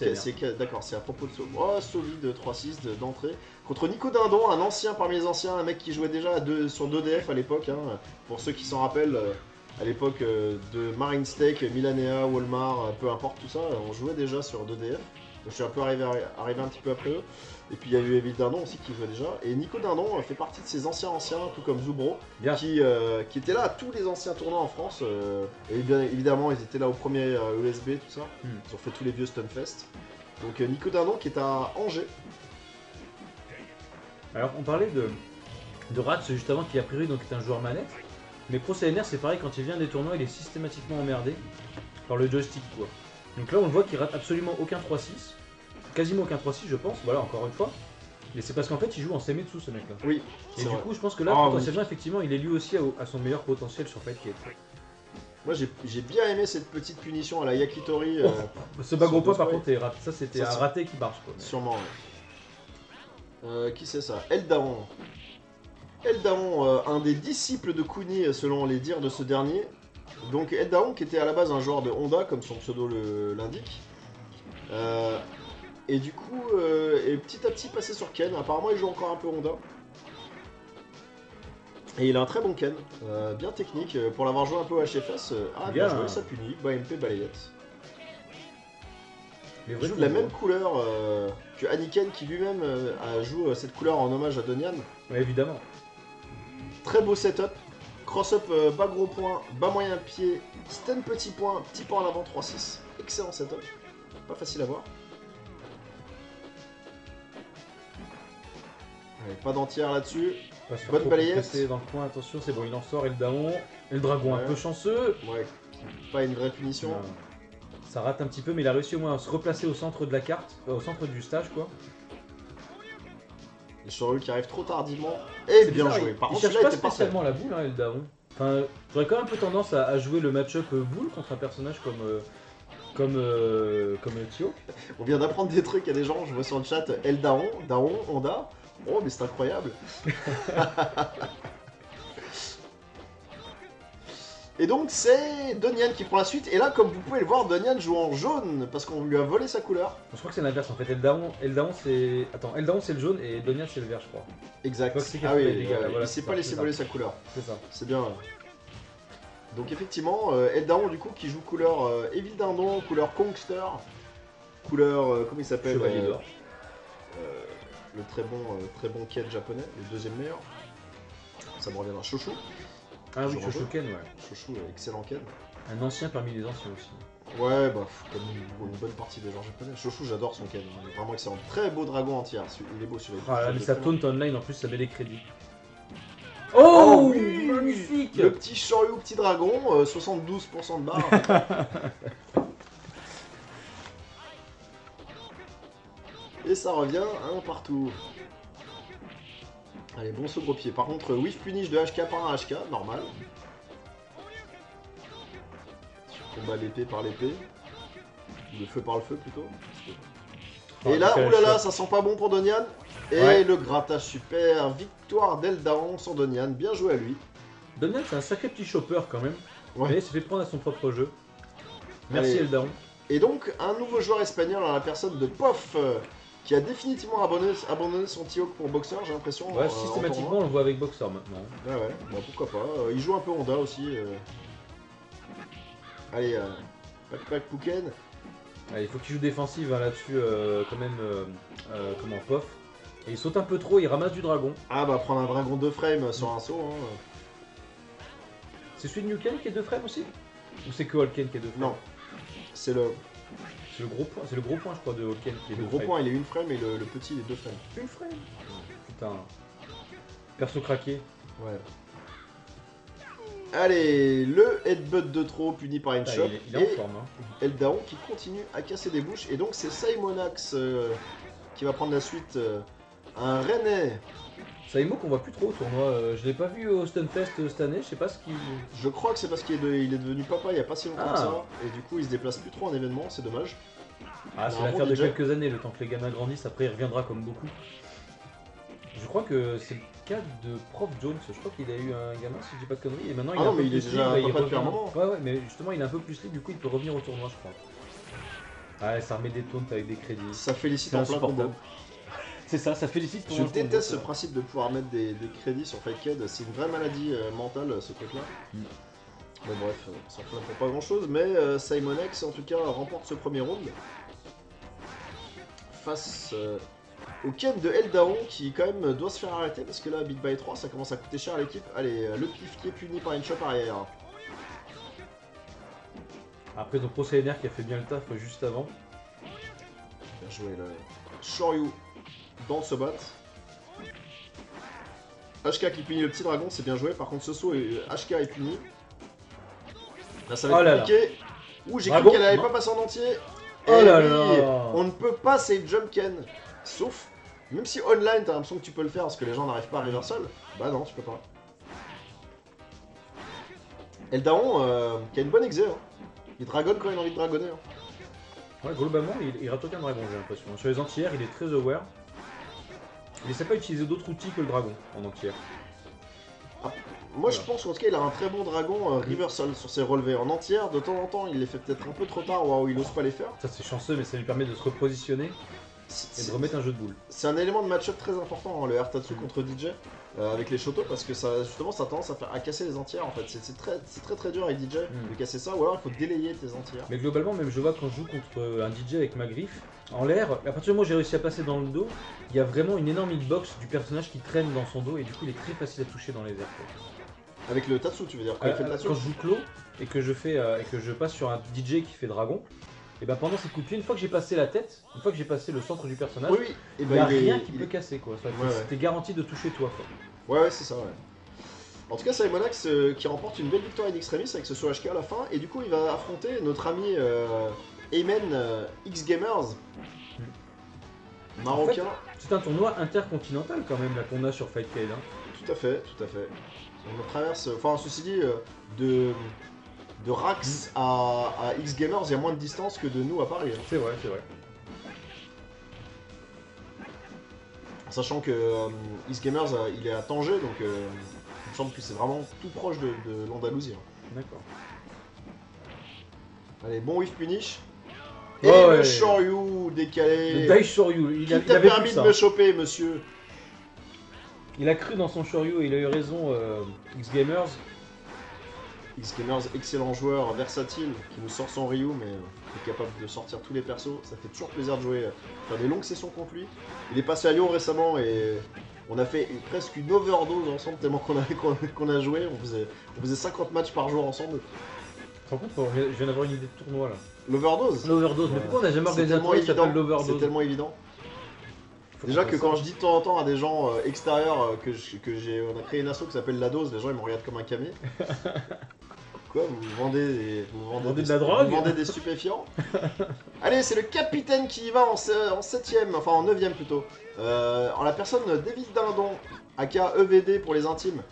d'accord, c'est à propos de Saul. Oh, solide 3-6 de- d'entrée. Contre Nico Dindon, un ancien parmi les anciens, un mec qui jouait déjà à deux- sur 2DF à l'époque. hein. Pour ceux qui s'en rappellent, euh, à l'époque euh, de Marine Steak, Milanea, Walmart, euh, peu importe tout ça, on jouait déjà sur 2DF. Je suis un peu arrivé, arrivé un petit peu après eux. Et puis il y a eu Evie Dindon aussi qui jouait déjà. Et Nico Dindon euh, fait partie de ces anciens anciens, tout comme Zoubro, Bien. qui, euh, qui étaient là à tous les anciens tournois en France. euh, et bien évidemment, ils étaient là au premier euh, ESB, tout ça. Hmm. Ils ont fait tous les vieux Stunfest. Donc euh, Nico Dindon qui est à Angers. Alors, on parlait de, de Rax juste avant, qui a priori donc est un joueur manette. Mais Pro CNR, c'est pareil, quand il vient des tournois, il est systématiquement emmerdé par le joystick quoi. Donc là, on le voit qu'il rate absolument aucun 3-6. Quasiment aucun 3-6, je pense, voilà, encore une fois. Mais c'est parce qu'en fait, il joue en Semetsu ce mec là. Oui, Et du vrai. coup, je pense que là, Ah, potentiellement, effectivement, il est lui aussi à, à son meilleur potentiel sur Fight Cake. Moi j'ai bien aimé cette petite punition à la Yakitori. euh, Ce bagro Sur pas, par contre, est raté. Ça, c'était un raté qui marche quoi. Sûrement. ouais. Euh, qui c'est ça? Eldaon. Eldaon, euh, un des disciples de Kuni selon les dires de ce dernier. Donc Eldaon qui était à la base un joueur de Honda comme son pseudo l'indique. Euh, et du coup, euh, est petit à petit passé sur Ken. Apparemment il joue encore un peu Honda. Et il a un très bon Ken, euh, bien technique. euh, Pour l'avoir joué un peu à HFS, euh, ah bien joué, ça punit. Bah MP balayette. Il joue de la même couleur euh, que Aniken qui lui-même euh, a joue euh, cette couleur en hommage à Donian. Ouais, évidemment. Très beau setup. Cross-up euh, bas gros point, bas moyen pied, stun petit point, petit point en avant 3-6. Excellent setup. Pas facile à voir. Allez, pas d'entière là-dessus. Pas Bonne trop balayette. presser dans le coin, attention, c'est bon, il en sort, et le daron. Et le dragon un peu chanceux. Ouais, pas une vraie punition. Ça rate un petit peu, mais il a réussi au moins à se replacer au centre de la carte, euh, au centre du stage quoi. Le Shorul qui arrive trop tardivement. Et bien bizarre, joué. Par il contre, cherche pas était parfait. spécialement la boule, hein, le daron. Enfin, j'aurais quand même un peu tendance à, à jouer le match-up euh, boule contre un personnage comme. euh, comme. euh, comme euh, Tio. On vient d'apprendre des trucs à des gens, je vois sur le chat El Daron, Daron, Honda. Oh mais c'est incroyable. Et donc c'est Donian qui prend la suite. Et là, comme vous pouvez le voir, Donian joue en jaune parce qu'on lui a volé sa couleur. Je crois que c'est l'inverse en fait. Eldaron, Eldaron c'est. Attends, Eldaron c'est le jaune et Donian c'est le vert, je crois. Exact. Ah oui, dégâts, voilà, il s'est pas laissé voler sa couleur. C'est ça. C'est bien. Donc effectivement, euh, El Daron du coup qui joue couleur euh, Evil Dindon, couleur Kongster, couleur euh, comment il s'appelle Chevalier euh, d'or. euh, le très bon euh, très bon Ken japonais, le deuxième meilleur. Ça me reviendra. Chouchou. Ah oui, Toujours en jeu. Shoshoken, ouais. Chouchou, euh, excellent Ken. Un ancien parmi les anciens aussi. Ouais, bah, comme une, une bonne partie des gens japonais. Chouchou, j'adore son Ken, il est vraiment excellent. Très beau dragon entier, celui- il est beau celui-là. Ah là, mais ça taunt online en plus, ça met les crédits. Oh, oui, Magnifique Le petit Shoryu, petit dragon, euh, 72% de barre. Et ça revient un partout. Allez, bon saut gros pied. Par contre, whiff punish de HK par un HK, normal. Combat l'épée par l'épée. Le feu par le feu plutôt. Et là, oulala, choc. ça sent pas bon pour Donian. Et Ouais. le grattage super. Victoire d'Eldaron sur Donian. Bien joué à lui. Donian, c'est un sacré petit chopper quand même. Ouais. Mais il s'est fait prendre à son propre jeu. Merci Allez. Eldaron. Et donc, un nouveau joueur espagnol en la personne de Pof, euh, qui a définitivement abandonné, abandonné son Tioc pour boxeur, j'ai l'impression. euh, Ouais, en systématiquement, on le voit avec Boxer maintenant. Ouais, ouais, bon, pourquoi pas. Euh, il joue un peu Honda aussi. euh. Allez, euh, Pac Pac Pouken. Ouais, il faut qu'il joue défensive hein, là-dessus, euh, quand même, euh, euh, comment, Pof. Et il saute un peu trop, il ramasse du dragon. Ah bah, prendre un dragon de frame sur un saut. Hein. C'est celui de Newken qui est deux frames aussi? Ou c'est que Holken qui est deux frames Non, c'est le, C'est le gros point, c'est le gros point je crois de Holken qui est le deux gros frames. point, il est une frame et le, le petit, il est deux frames. Une frame Putain. Perso craqué. Ouais. Allez, le headbutt de trop puni par une il, est, il est en forme. Hein. Eldaron qui continue à casser des bouches. Et donc c'est Simonax euh, qui va prendre la suite. euh, un Rennais. Saimo qu'on voit plus trop au tournoi. euh, je l'ai pas vu au Stunfest euh, cette année, je sais pas ce qu'il. Je crois que c'est parce qu'il est, de- il est devenu papa il y a pas si longtemps Ah. que ça. Et du coup il se déplace plus trop en événement, c'est dommage. Ah, Il c'est l'affaire de quelques années, le temps que les gamins grandissent, après il reviendra comme beaucoup. Je crois que c'est le cas de Prof Jones, je crois qu'il a eu un gamin, si je dis pas de conneries, et maintenant il Ah est non, un mais peu il est plus déjà libre, papa il depuis un revient. moment. Ouais, ouais, mais justement il est un peu plus libre, du coup il peut revenir au tournoi, je crois. Ouais, ça remet des taunts avec des crédits. Ça félicite C'est en plein insupportable. C'est ça, ça félicite Je déteste ce principe de pouvoir mettre des, des crédits sur Fightcade, c'est une vraie maladie euh, mentale ce truc là. Mm. Bon bref, euh, ça en fait pas grand chose, mais euh, Simonex en tout cas remporte ce premier round. Face euh, au Ken de Eldaron qui quand même doit se faire arrêter parce que là Big by 3 ça commence à coûter cher à l'équipe. Allez, euh, le pif qui est puni par une chop arrière. Après donc Pro qui a fait bien le taf juste avant. Bien joué le Shoryu dans ce bat. HK qui punit le petit dragon, c'est bien joué. Par contre, ce saut, est- HK est puni. Là, ça va Oh être compliqué. Ouh, j'ai cru qu'elle non. pas passer en entier. Oh Eh là oui, là. On ne peut pas save jump Ken. Sauf, même si online, t'as l'impression que tu peux le faire parce que les gens n'arrivent pas à reversal. Bah non, tu peux pas. Eldaron, euh, qui a une bonne exé. Hein. Il dragonne quand il a envie de dragonner. hein. Ouais, globalement il, il rate aucun dragon j'ai l'impression. Sur les entières il est très aware. Il essaie pas d'utiliser d'autres outils que le dragon en entière. Moi je pense qu'en tout cas il a un très bon dragon euh, reversal sur ses relevés en entière. De temps en temps il les fait peut-être un peu trop tard ou il ose pas les faire. Ça c'est chanceux mais ça lui permet de se repositionner et de remettre un jeu de boules. c'est un élément de match-up très important hein, le Tatsu contre DJ euh, avec les Shoto parce que ça justement ça a tendance à, faire, à casser les entières en fait. C'est c'est très, c'est très très dur avec DJ Mm. de casser ça ou alors il faut délayer tes entières. Mais globalement, même je vois quand je joue contre euh, un DJ avec ma griffe, en l'air, à partir du moment où j'ai réussi à passer dans le dos, il y a vraiment une énorme hitbox du personnage qui traîne dans son dos et du coup il est très facile à toucher dans les airs. quoi. Avec le Tatsu tu veux dire quand il fait Euh, Tatsu quand je joue clos et que je fais euh, et que je passe sur un DJ qui fait dragon, et ben pendant ces coups de pied, une fois que j'ai passé la tête, une fois que j'ai passé le centre du personnage, Oui oui. Et il ben, n'y a il est- rien qui il peut est- casser quoi. Ça, Ouais, ouais. T'es garanti de toucher toi. Quoi. Ouais, ouais, c'est ça, ouais. En tout cas, Simonax euh, qui remporte une belle victoire in extremis avec ce saut HK à la fin, et du coup, il va affronter notre ami euh, Ayman euh, X Gamers, marocain. C'est un tournoi intercontinental quand même là qu'on a sur Fightcade. Hein. Tout à fait, tout à fait. On traverse, enfin, ceci dit, euh, de, de Rax à, à X Gamers, il y a moins de distance que de nous à Paris. hein. C'est vrai, c'est vrai. Sachant que euh, X Gamers, euh, il est à Tanger, donc euh, il me semble que c'est vraiment tout proche de, de l'Andalousie. hein. D'accord. Allez, bon whiff punish. Et Oh, le ouais. Shoryu décalé. Le Dai Shoryu, il, Qui a, il avait permis plus de ça. me choper, monsieur Il a cru dans son Shoryu et il a eu raison, euh, X-Gamers. X-Gamers, excellent joueur, versatile, qui nous sort son Ryu, mais qui est capable de sortir tous les persos. Ça fait toujours plaisir de jouer, euh, faire des longues sessions contre lui. Il est passé à Lyon récemment et on a fait presque une overdose ensemble, tellement qu'on a, qu'on qu'on a joué. On faisait, on faisait 50 matchs par jour ensemble. Par contre, je viens d'avoir une idée de tournoi là. L'overdose L'overdose, mais pourquoi on n'a jamais organisé un tellement tournoi qui évident. s'appelle C'est l'overdose tellement évident. Faut Déjà que quand je dis de temps en temps à des gens euh, extérieurs euh, que je- que j'ai, on a créé une asso qui s'appelle La Dose, les gens ils me regardent comme un camé. Quoi Vous vendez, des, vous vendez, vendez des- de la drogue Vous vendez des stupéfiants Allez, c'est le capitaine qui y va en, se- en 7ème, enfin en 9ème plutôt. Euh, en la personne David Dindon, aka EVD pour les intimes,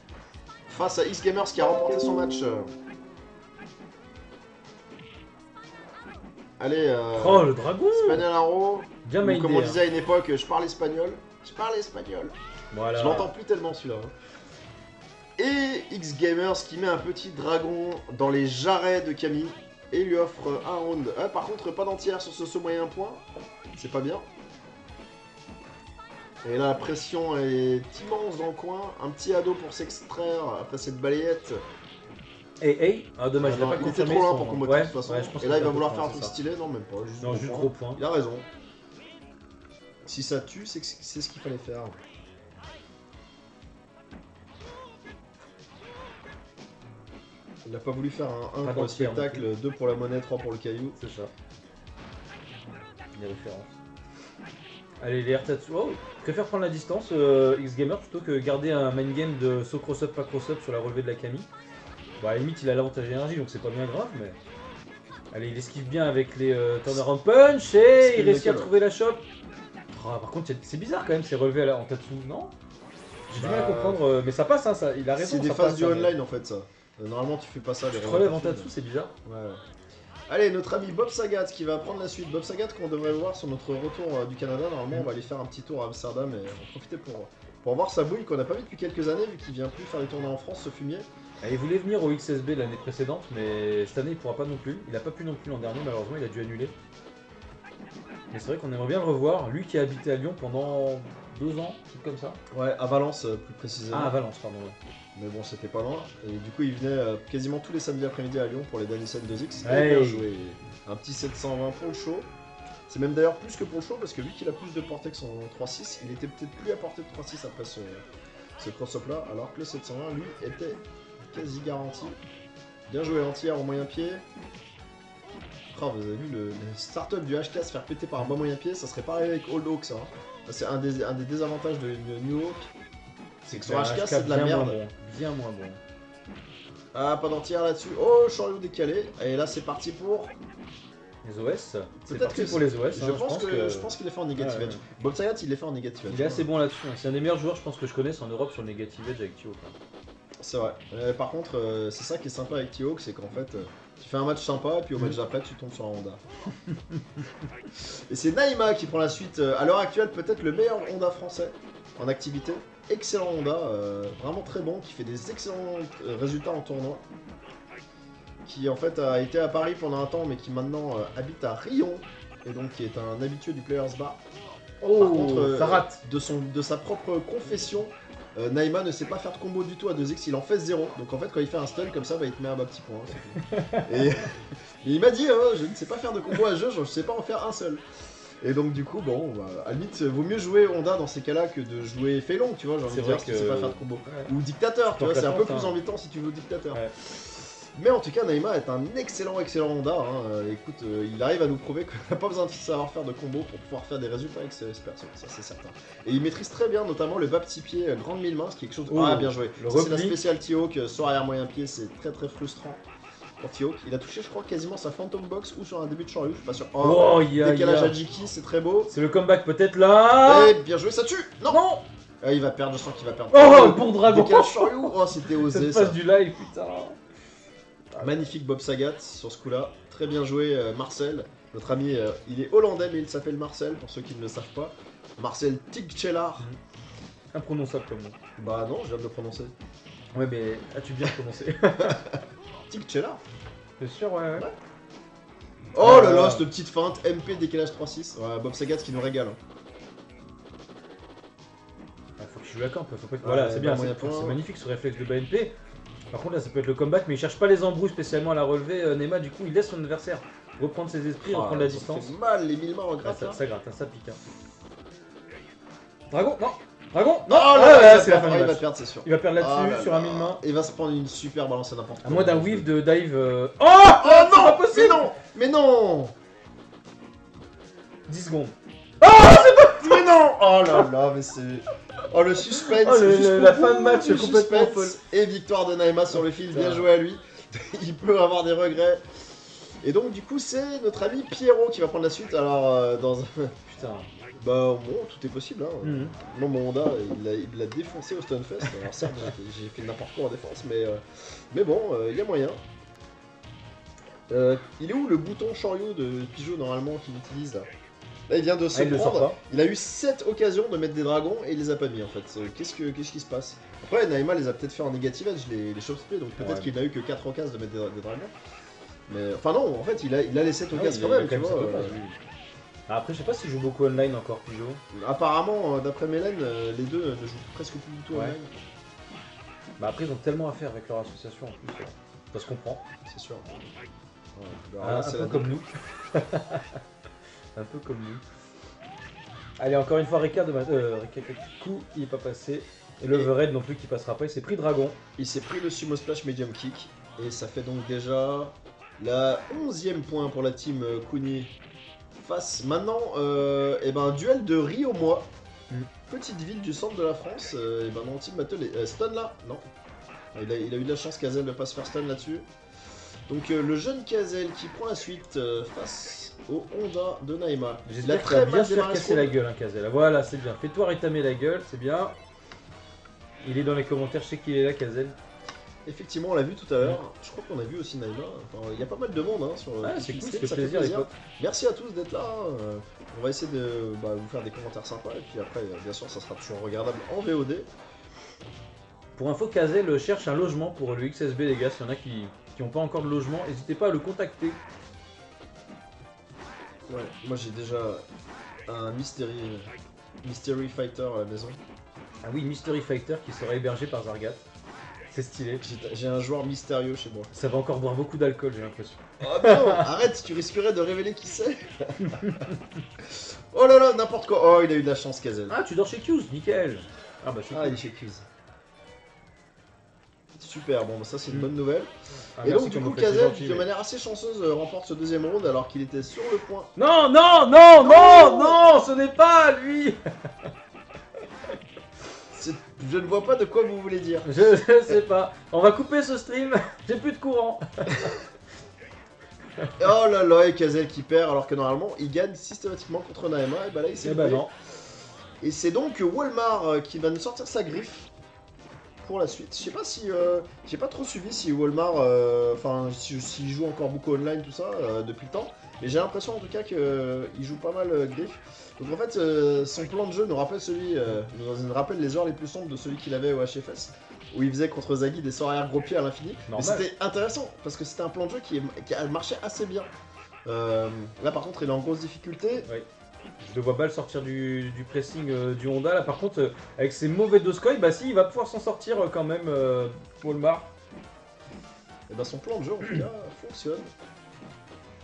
face à X-Gamers qui a remporté son match. euh. Allez, euh, Oh, le dragon Spaniel Arrow, Bien ou mindé. comme on hein. disait à une époque, je parle espagnol. Je parle espagnol. Voilà. Je l'entends plus tellement celui-là. hein. Et X-Gamers qui met un petit dragon dans les jarrets de Camille et lui offre un round. Ah, par contre, pas d'entière sur ce saut moyen point. C'est pas bien. Et là, la pression est immense dans le coin. Un petit ado pour s'extraire après cette balayette. Hey, hey Ah, dommage, il a pas il était confirmé trop loin son- pour combattre ouais, de toute façon. ouais, je pense et là, qu'il il va vouloir faire un truc ça. stylé. Non, même pas. Juste Non, gros juste point. gros point. Il a raison. Si ça tue, c'est que c'est ce qu'il fallait faire. Il a pas voulu faire un 1 Pas pour le d'entière non spectacle, 2 pour la monnaie, 3 pour le caillou. C'est ça. Les références. Allez, les Tatsu. Oh, je préfère prendre la distance, euh, X-Gamer, plutôt que garder un main game de saut cross-up, pas cross-up sur la relevée de la Camille. Bah, à la limite, il a l'avantage énergie, donc c'est pas bien grave, mais. Allez, il esquive bien avec les euh, turnaround punch et il réussit à trouver la shot. Ah, par contre, c'est- c'est bizarre quand même, ces relevés à la- en Tatsu, non? J'ai du mal à Bah, comprendre, euh, mais ça passe, hein, ça, il a raison. C'est des phases du ça, mais- online en fait, ça. Euh, Normalement, tu fais pas ça. Tu les te relèves en Tatsu, c'est bizarre. Ouais. ouais. Allez, notre ami Bob Sagat qui va prendre la suite. Bob Sagat qu'on devrait voir sur notre retour euh, du Canada. Normalement, on va aller faire un petit tour à Amsterdam et en profiter pour, pour voir sa bouille qu'on n'a pas vu depuis quelques années vu qu'il vient plus faire des tournées en France, ce fumier. Ah, Il voulait venir au XSB l'année précédente, mais cette année il pourra pas non plus. Il a pas pu non plus l'an dernier, malheureusement il a dû annuler. Mais c'est vrai qu'on aimerait bien le revoir, lui qui a habité à Lyon pendant deux ans, un truc comme ça. Ouais, à Valence euh, plus précisément. Ah, à Valence, pardon. ouais. Mais bon, c'était pas loin. Et du coup, il venait euh, quasiment tous les samedis après-midi à Lyon pour les Danison 2X. Et Hey. bien joué. Un petit 720 pour le show. C'est même d'ailleurs plus que pour le show parce que vu qu'il a plus de portée que son 3.6, il était peut-être plus à portée de 3.6 après ce, ce cross-up là, alors que le 720 lui était quasi garanti. Bien joué entière au moyen pied. Ah, vous avez vu le, le start-up du HK se faire péter par un bas moyen pied, ça serait pareil avec Old Hawk ça. hein. C'est un des, un des désavantages de, de New Hawk. C'est que sur un HK c'est de la merde. moins bon, bien moins bon. Ah, pas d'entière là-dessus. Oh, chariot décalé. Et là, c'est parti pour. Les OS, c'est Peut-être parti que pour les OS. je, hein, pense que, je pense qu'il est fait en négative Ouais, edge. Bob Sagat, il est fait en négative edge. Il est assez bon là-dessus. hein. C'est un des meilleurs joueurs, je pense, que je connaisse en Europe sur le Negative Edge avec Tio. C'est vrai. Euh, par contre, euh, c'est ça qui est sympa avec T-Hawk, c'est qu'en fait, euh, tu fais un match sympa et puis au match d'après, tu tombes sur un Honda. et c'est Naïma qui prend la suite. à l'heure actuelle, peut-être le meilleur Honda français en activité. Excellent Honda, vraiment très bon, qui fait des excellents résultats en tournoi. Qui en fait a été à Paris pendant un temps, mais qui maintenant habite à Rion. Et donc qui est un habitué du Players Bar. Oh, Par contre, ça rate. de, son, de sa propre confession, euh, Naïma ne sait pas faire de combo du tout à 2x, il en fait 0. Donc en fait, quand il fait un stun comme ça, bah, il te met un bas petit point. hein, et, et il m'a dit, euh, je ne sais pas faire de combo à jeu, je ne sais pas en faire un seul. Et donc du coup, bon, bah, à la limite, vaut mieux jouer Honda dans ces cas-là que de jouer Félon, tu vois, j'ai envie C'est de dire, vrai si tu sais que- pas faire de combo. Ouais. Ou Dictateur, tu vois, c'est un peu plus hein. embêtant si tu veux Dictateur. Ouais. Mais en tout cas, Naïma est un excellent, excellent Honda. hein. Euh, écoute, euh, il arrive à nous prouver qu'on n'a pas besoin de savoir faire de combo pour pouvoir faire des résultats avec ses persos, ça c'est certain. Et il maîtrise très bien, notamment le bas petit pied euh, grande mille mains, ce qui est quelque chose. Oh, ah, bien joué. C'est la spéciale T-Hawk sur arrière moyen pied, c'est très très frustrant pour T-Hawk. Il a touché, je crois, quasiment sa Phantom Box ou sur un début de Shoryu, je suis pas sûr. Oh, Oh, ya, décalage ya. à Jiki, c'est très beau. C'est le comeback peut-être là. Et bien joué, ça tue Non, Non Il va perdre, je sens qu'il va perdre. Oh, le bon dragon Décalage Shoryu Oh, c'était osé ça. phase du live, putain Magnifique Bob Sagat sur ce coup-là. Très bien joué euh, Marcel. Notre ami, euh, il est hollandais mais il s'appelle Marcel pour ceux qui ne le savent pas. Marcel Tigchelar. Imprononçable comme nom. Bah non, je viens de le prononcer. Ouais, mais as-tu bien prononcé Tigchelar. C'est sûr, ouais, ouais. Oh là Euh. là, cette petite feinte. MP décalage 3-6. Ouais, Bob Sagat qui nous régale. hein. Ah, faut qu'il joue la camp, faut pas... Voilà, c'est bien, bah, point. c'est magnifique ce réflexe de BNP. Par contre, là, ça peut être le comeback, mais il cherche pas les embrouilles spécialement à la relever. Euh, Neymar, du coup, il laisse son adversaire reprendre ses esprits, Ah, reprendre la ça distance. fait mal les mille mains en Ah, gratte. ça, là. ça gratte, hein, ça pique. hein. Dragon, non Dragon, non Oh là Ah, là, va c'est la perdre, fin il va match. perdre, c'est sûr. Il va perdre là-dessus Ah là sur un mille mains. Il va se prendre une super balance à n'importe À quoi. moins d'un whiff de dive. euh, Oh Oh non pas possible Mais non Mais non 10 secondes. Mais non Oh là là, mais c'est. Oh le suspense Oh, le- le- la fin de match du complètement suspense Et victoire de Naima sur le fil, bien joué à lui. Il peut avoir des regrets. Et donc, du coup, c'est notre ami Pierrot qui va prendre la suite. Alors, euh, dans un. Putain. Bah, bon, tout est possible. Hein. Mhm. Non, mon Honda, il l'a- défoncé au Stunfest. Alors, certes, j'ai- fait n'importe quoi en défense, mais, euh, mais bon, il y a moyen. Euh, il est où le bouton chariot de Pigeot normalement qu'il utilise là? Là, il vient de se Ah, il le sort prendre. Il a eu 7 occasions de mettre des dragons et il les a pas mis en fait. Euh, Qu'est-ce, que, qu'est-ce qui se passe? Après, Naïma les a peut-être fait en negative edge, les, les shop donc peut-être Ouais. qu'il n'a eu que 4 occasions de mettre des, des dragons. Mais enfin, non, en fait, il a, il a les 7 Ah occasions il quand même, il tu vois. euh. Ah, Après, je sais pas s'il joue beaucoup online encore, Pigeot. apparemment, euh, d'après Mélène, les deux ne jouent presque plus du tout Ouais. online, Bah après, ils ont tellement à faire avec leur association en plus. Ça se comprend. c'est sûr. Ouais, alors Ah, un peu comme nous. un peu comme nous. Allez, encore une fois, Ricard de ma... euh, coup, il est pas passé. Et le Et- Overhead non plus qui passera pas. Il s'est pris Dragon. Il s'est pris le sumo splash medium kick et ça fait donc déjà la 11e point pour la team euh, Kuni face maintenant euh, eh ben duel de Rio moi Mm. petite ville du centre de la France euh, et ben dans Team Battle et- stun là non il a, il a eu de la chance Kazel de pas se faire stun là-dessus donc le jeune Kazel qui prend la suite face au Honda de Naima il a J'espère qu'il va bien se faire casser la gueule, hein, Kazel. Voilà, c'est bien. Fais-toi rétamer la gueule, c'est bien. Il est dans les commentaires, je sais qu'il est là, Kazel. Effectivement, on l'a vu tout à l'heure. Je crois qu'on a vu aussi. Enfin, il y a pas mal de monde hein, sur Ah, c'est cool, fait plaisir. Merci à tous d'être là. hein. On va essayer de bah, vous faire des commentaires sympas et puis après, euh, bien sûr, ça sera toujours regardable en VOD. Pour info, Kazel cherche un logement pour le XSB, les gars. S'il y en a qui n'ont pas encore de logement, n'hésitez pas à le contacter. Ouais, moi j'ai déjà un mystery, mystery fighter à la maison. Ah oui, Mystery Fighter qui sera hébergé par Zargat. C'est stylé. J'ai- un joueur mystérieux chez moi. Ça va encore boire beaucoup d'alcool, j'ai l'impression. Oh non, arrête, tu risquerais de révéler qui c'est. oh là là, n'importe quoi. Oh, il a eu de la chance, Kazel. Ah, tu dors chez Q's, nickel. Ah bah c'est Ah, cool. il est chez Q's. Super, bon, bah, ça c'est une Mm. bonne nouvelle. Ah, Et donc, du coup, Kazel, de manière assez chanceuse, euh, remporte ce deuxième round alors qu'il était sur le point. Non, non, non, non, non, ce n'est pas lui. Je ne vois pas de quoi vous voulez dire. Je, je sais pas. On va couper ce stream. J'ai plus de courant. Oh là là, et Kazel qui perd alors que normalement il gagne systématiquement contre Naema. Et bah là il s'est Eh bah non. Et c'est donc Walmart euh, qui va nous sortir sa griffe pour la suite. Je sais pas si. euh, J'ai pas trop suivi si Walmart. euh, Enfin, si- s'il joue encore beaucoup online, tout ça, euh, depuis le temps. Mais j'ai l'impression en tout cas qu'il joue pas mal euh, griffe. Donc en fait, euh, son plan de jeu nous rappelle celui. euh, nous rappelle les heures les plus sombres de celui qu'il avait au HFS. Où il faisait contre Zaggy des sorts arrière gros pieds à l'infini. Mais c'était intéressant parce que c'était un plan de jeu qui, est- qui a marché assez bien. Euh, là par contre, il est en grosse difficulté. Je le vois mal sortir du, du pressing euh, du Honda. Là, par contre, euh, avec ses mauvais doscoy, bah si, il va pouvoir s'en sortir euh, quand même, Walmart. Et ben son plan de jeu en tout cas fonctionne.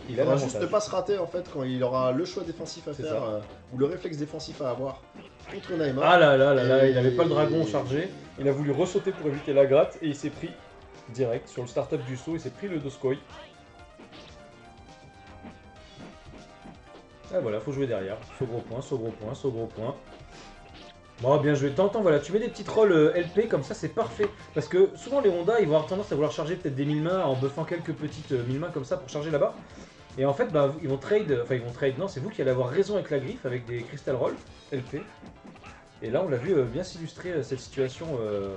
Il va juste ne pas se rater en fait quand il aura le choix défensif à faire ou le réflexe défensif à avoir contre Naima. Ah là là là là, il avait pas le dragon chargé. Il a voulu ressauter pour éviter la gratte et il s'est pris direct sur le startup du saut. Il s'est pris le doscoy. Ah voilà, faut jouer derrière. Saut gros point, saut gros point, saut gros point. Bon, bien joué. T'entends, voilà, tu mets des petites rolls euh, LP comme ça, c'est parfait. Parce que souvent les Honda, ils vont avoir tendance à vouloir charger peut-être des mille mains en buffant quelques petites euh, mille mains comme ça pour charger là-bas. Et en fait, bah, ils vont trade, enfin ils vont trade, non, c'est vous qui allez avoir raison avec la griffe, avec des crystal rolls LP. Et là, on l'a vu euh, bien s'illustrer euh, cette situation euh,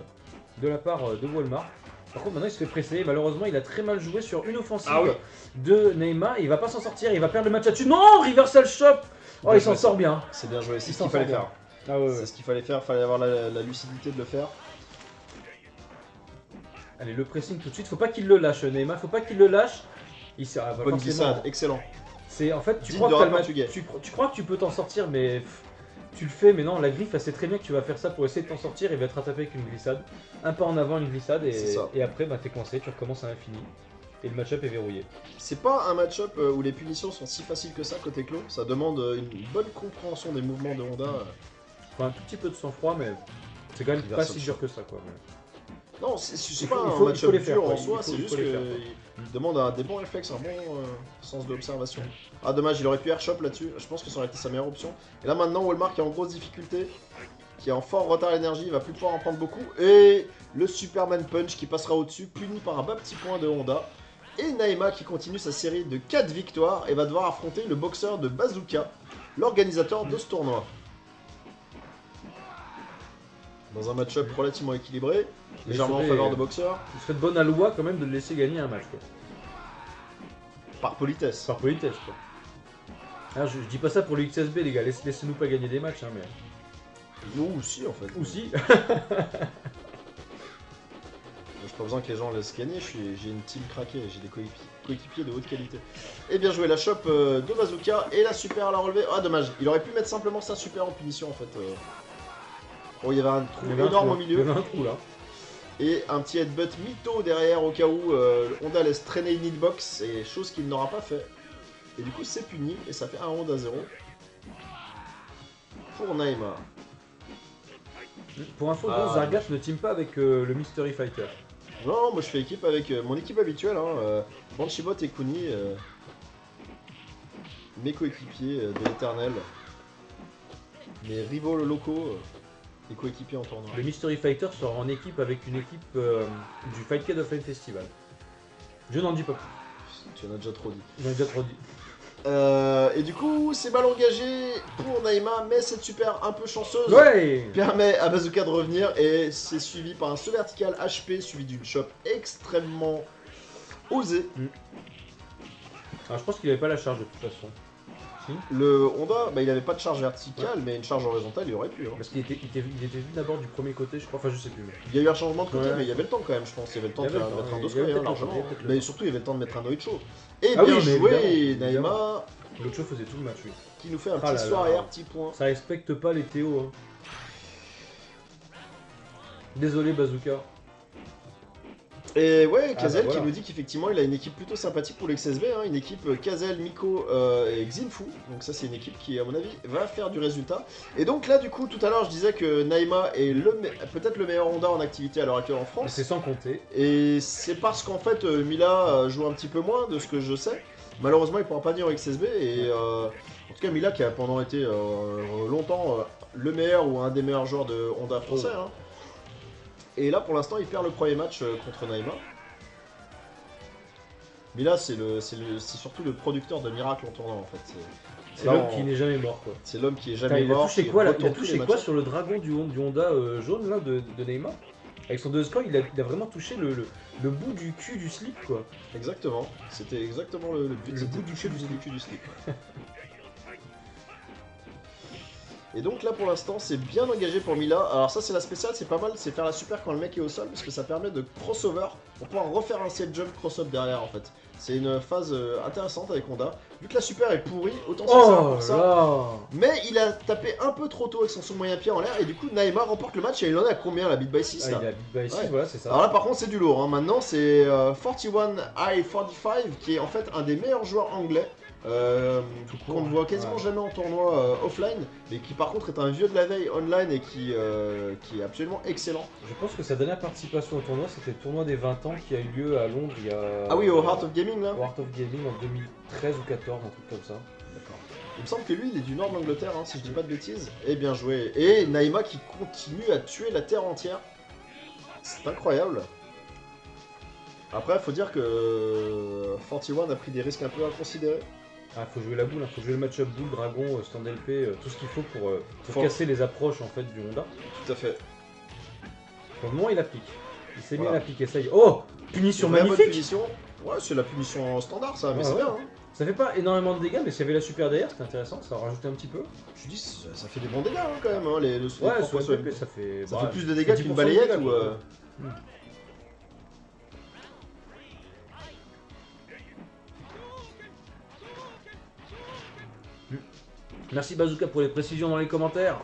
de la part euh, de Walmart. Par contre, maintenant, il se fait presser. Malheureusement, il a très mal joué sur une offensive Ah oui. de Neymar. Il va pas s'en sortir. Il va perdre le match là-dessus. Non, reversal shop. Oh, il s'en sort bien. C'est bien joué, c'est ce qu'il fallait faire. Ah ouais, C'est ce qu'il fallait faire, fallait avoir la, la lucidité de le faire. Allez, le pressing tout de suite. Faut pas qu'il le lâche, Neymar. Faut pas qu'il le lâche. Il ah, bah, Bonne forcément. glissade, excellent. C'est en fait, tu crois, que tu, tu crois que tu peux t'en sortir, mais tu le fais. Mais non, la griffe, elle sait très bien que tu vas faire ça pour essayer de t'en sortir. Il va te rattraper avec une glissade. Un pas en avant, une glissade, et, C'est ça. et après, bah, t'es coincé. Tu recommences à l'infini. Et le match-up est verrouillé. C'est pas un match-up euh, où les punitions sont si faciles que ça côté clos. Ça demande euh, une bonne compréhension des mouvements de Honda. euh. Faut un tout petit peu de sang-froid, mais c'est quand même pas si dur que ça, quoi. mais- Non, c'est pas faut- un faut- il match faut les faire, dur en soi, c'est juste faut qu'il demande un, des bons réflexes, un bon euh, sens de. Ah dommage, il aurait pu airshop là-dessus, je pense que ça aurait été sa meilleure option. Et là maintenant, Walmart qui est en grosse difficulté, qui est en fort retard d'énergie, il va plus pouvoir en prendre beaucoup. Et le Superman Punch qui passera au-dessus, puni par un bas petit point de Honda. Et Naima qui continue sa série de 4 victoires et va devoir affronter le boxeur de Bazooka, l'organisateur de ce tournoi. Dans un match-up relativement équilibré, légèrement en faveur de boxeur, Il serait de bonne loi quand même de le laisser gagner un match, quoi. par politesse. Par politesse, quoi. Alors, je, je dis pas ça pour le XSB, les gars, laisse- laissez-nous pas gagner des matchs, hein, mais. Nous aussi en fait. Ou si. J'ai pas besoin que les gens laissent gagner, j'ai une team craquée, j'ai des coéquipiers, de haute qualité. Et bien joué, la shop euh, de Bazooka et la super à la relevée. Ah dommage, il aurait pu mettre simplement sa super en punition en fait. euh. Oh, il y avait un trou avait un énorme trou, au milieu Il y avait un trou là. et un petit headbutt mytho derrière au cas où euh, Honda laisse traîner une hitbox, et chose qu'il n'aura pas fait. Et du coup c'est puni et ça fait un Honda 0 pour Naima. Pour info, Ah, Gon Zargas ne team pas avec euh, le Mystery Fighter. Non, moi je fais équipe avec euh, mon équipe habituelle, hein, Banshibot et Kuni, mes coéquipiers de l'éternel, mes rivaux locaux coéquipiers en tournoi. Le Mystery Fighter sera en équipe avec une équipe euh, du Fightcade Offline Festival. Je n'en dis pas plus. Tu en as déjà trop dit. J'en ai déjà trop dit. Euh, et du coup, c'est balle engagée pour Naima, mais cette super un peu chanceuse Ouais permet à Bazooka de revenir et c'est suivi par un saut vertical HP suivi d'une chop extrêmement osée. Alors je pense qu'il avait pas la charge de toute façon. Le Honda, bah, il avait pas de charge verticale, mais une charge horizontale, il aurait pu. hein. Parce qu'il était, il était, il était vu d'abord du premier côté, je crois. Enfin, je sais plus. mais- Il y a eu un changement de côté, Ouais. mais il y avait le temps quand même, je pense. Il y avait le temps de mettre un hein, largement. le Mais surtout, il y avait le temps de mettre un Noicho. Et Ah oui, bien mais joué, Naïma, L'autre chose faisait tout le match, oui. qui nous fait un Ah petit soir là. arrière, petit point. Ça respecte pas les Théo. Hein. Désolé, Bazooka. Et ouais, Ah, Kazel bah, voilà. qui nous dit qu'effectivement, il a une équipe plutôt sympathique pour l'XSB, hein, une équipe euh, Kazel, Miko euh, et Xinfu. Donc ça, c'est une équipe qui, à mon avis, va faire du résultat. Et donc là, du coup, tout à l'heure, je disais que Naïma est le peut-être le meilleur Honda en activité à l'heure actuelle en France. c'est sans compter. Et c'est parce qu'en fait euh, Mila joue un petit peu moins de ce que je sais. Malheureusement, il pourra pas venir au XSB. Et euh, en tout cas, Mila qui a pendant été euh, longtemps le meilleur ou un des meilleurs joueurs de Honda français. hein. Et là, pour l'instant, il perd le premier match euh, contre Naima. C'est le, c'est le- c'est surtout le producteur de miracles en tournant en fait. C'est- Là, l'homme on- qui n'est jamais mort, quoi. C'est l'homme qui est jamais il a mort. touché quoi là? Il a touché quoi sur le dragon du, Hon- du Honda euh, jaune là de, de Neymar? Avec son deux score, il a, il a vraiment touché le, le- le bout du cul du slip quoi. Exactement. C'était exactement le, le but. Le bout du cul du du cul du slip. Et donc là pour l'instant c'est bien engagé pour Mila. Alors ça c'est la spéciale, c'est pas mal, c'est faire la super quand le mec est au sol parce que ça permet de crossover pour pouvoir refaire un ciel jump cross-up derrière en fait. C'est une phase euh, intéressante avec Honda. Vu que la super est pourrie, autant s'en servir Oh pour ça. là Mais il a tapé un peu trop tôt avec son son moyen pied en l'air et du coup Naima remporte le match et il en est à combien la beat by 6 Ah, là il a beat by six, Ouais. voilà, c'est ça. alors là par contre c'est du lourd, hein. maintenant c'est euh, 41 I-45 qui est en fait un des meilleurs joueurs anglais euh, qu'on ne voit quasiment ouais. jamais en tournoi euh, offline mais qui par contre est un vieux de la veille online et qui, euh, qui est absolument excellent. Je pense que sa dernière participation au tournoi, c'était le tournoi des 20 ans qui a eu lieu à Londres il y a. Ah oui au Heart of Gaming là au Heart of Gaming en 2013 ou 14, un truc comme ça. D'accord. Il me semble que lui il est du nord de l'Angleterre hein, si je dis pas de bêtises. Et bien joué. Et Naima qui continue à tuer la terre entière. C'est incroyable. Après faut dire que 41 a pris des risques un peu inconsidérés. Ah, faut jouer la boule, hein, faut jouer le match-up boule, dragon, euh, stand LP, euh, tout ce qu'il faut pour, euh, pour casser les approches en fait du Honda. Tout à fait. Pour le moment, il applique. Il s'est Voilà. à appliquer, ça y est. Oh Punition Vraie bonne magnifique punition. Ouais, c'est la punition standard ça, mais Ouais, c'est ouais. bien. Hein. Ça fait pas énormément de dégâts, mais s'il y avait la super derrière, c'était intéressant, ça en rajoutait un petit peu. Je dis, ça, ça fait des bons dégâts hein, quand même. Hein, les, le, les Ouais, trois sur LP, ça fait. ça bah, fait plus de dégâts 10% qu'une de balayette dégâts, ou. quoi. euh, Merci Bazooka pour les précisions dans les commentaires.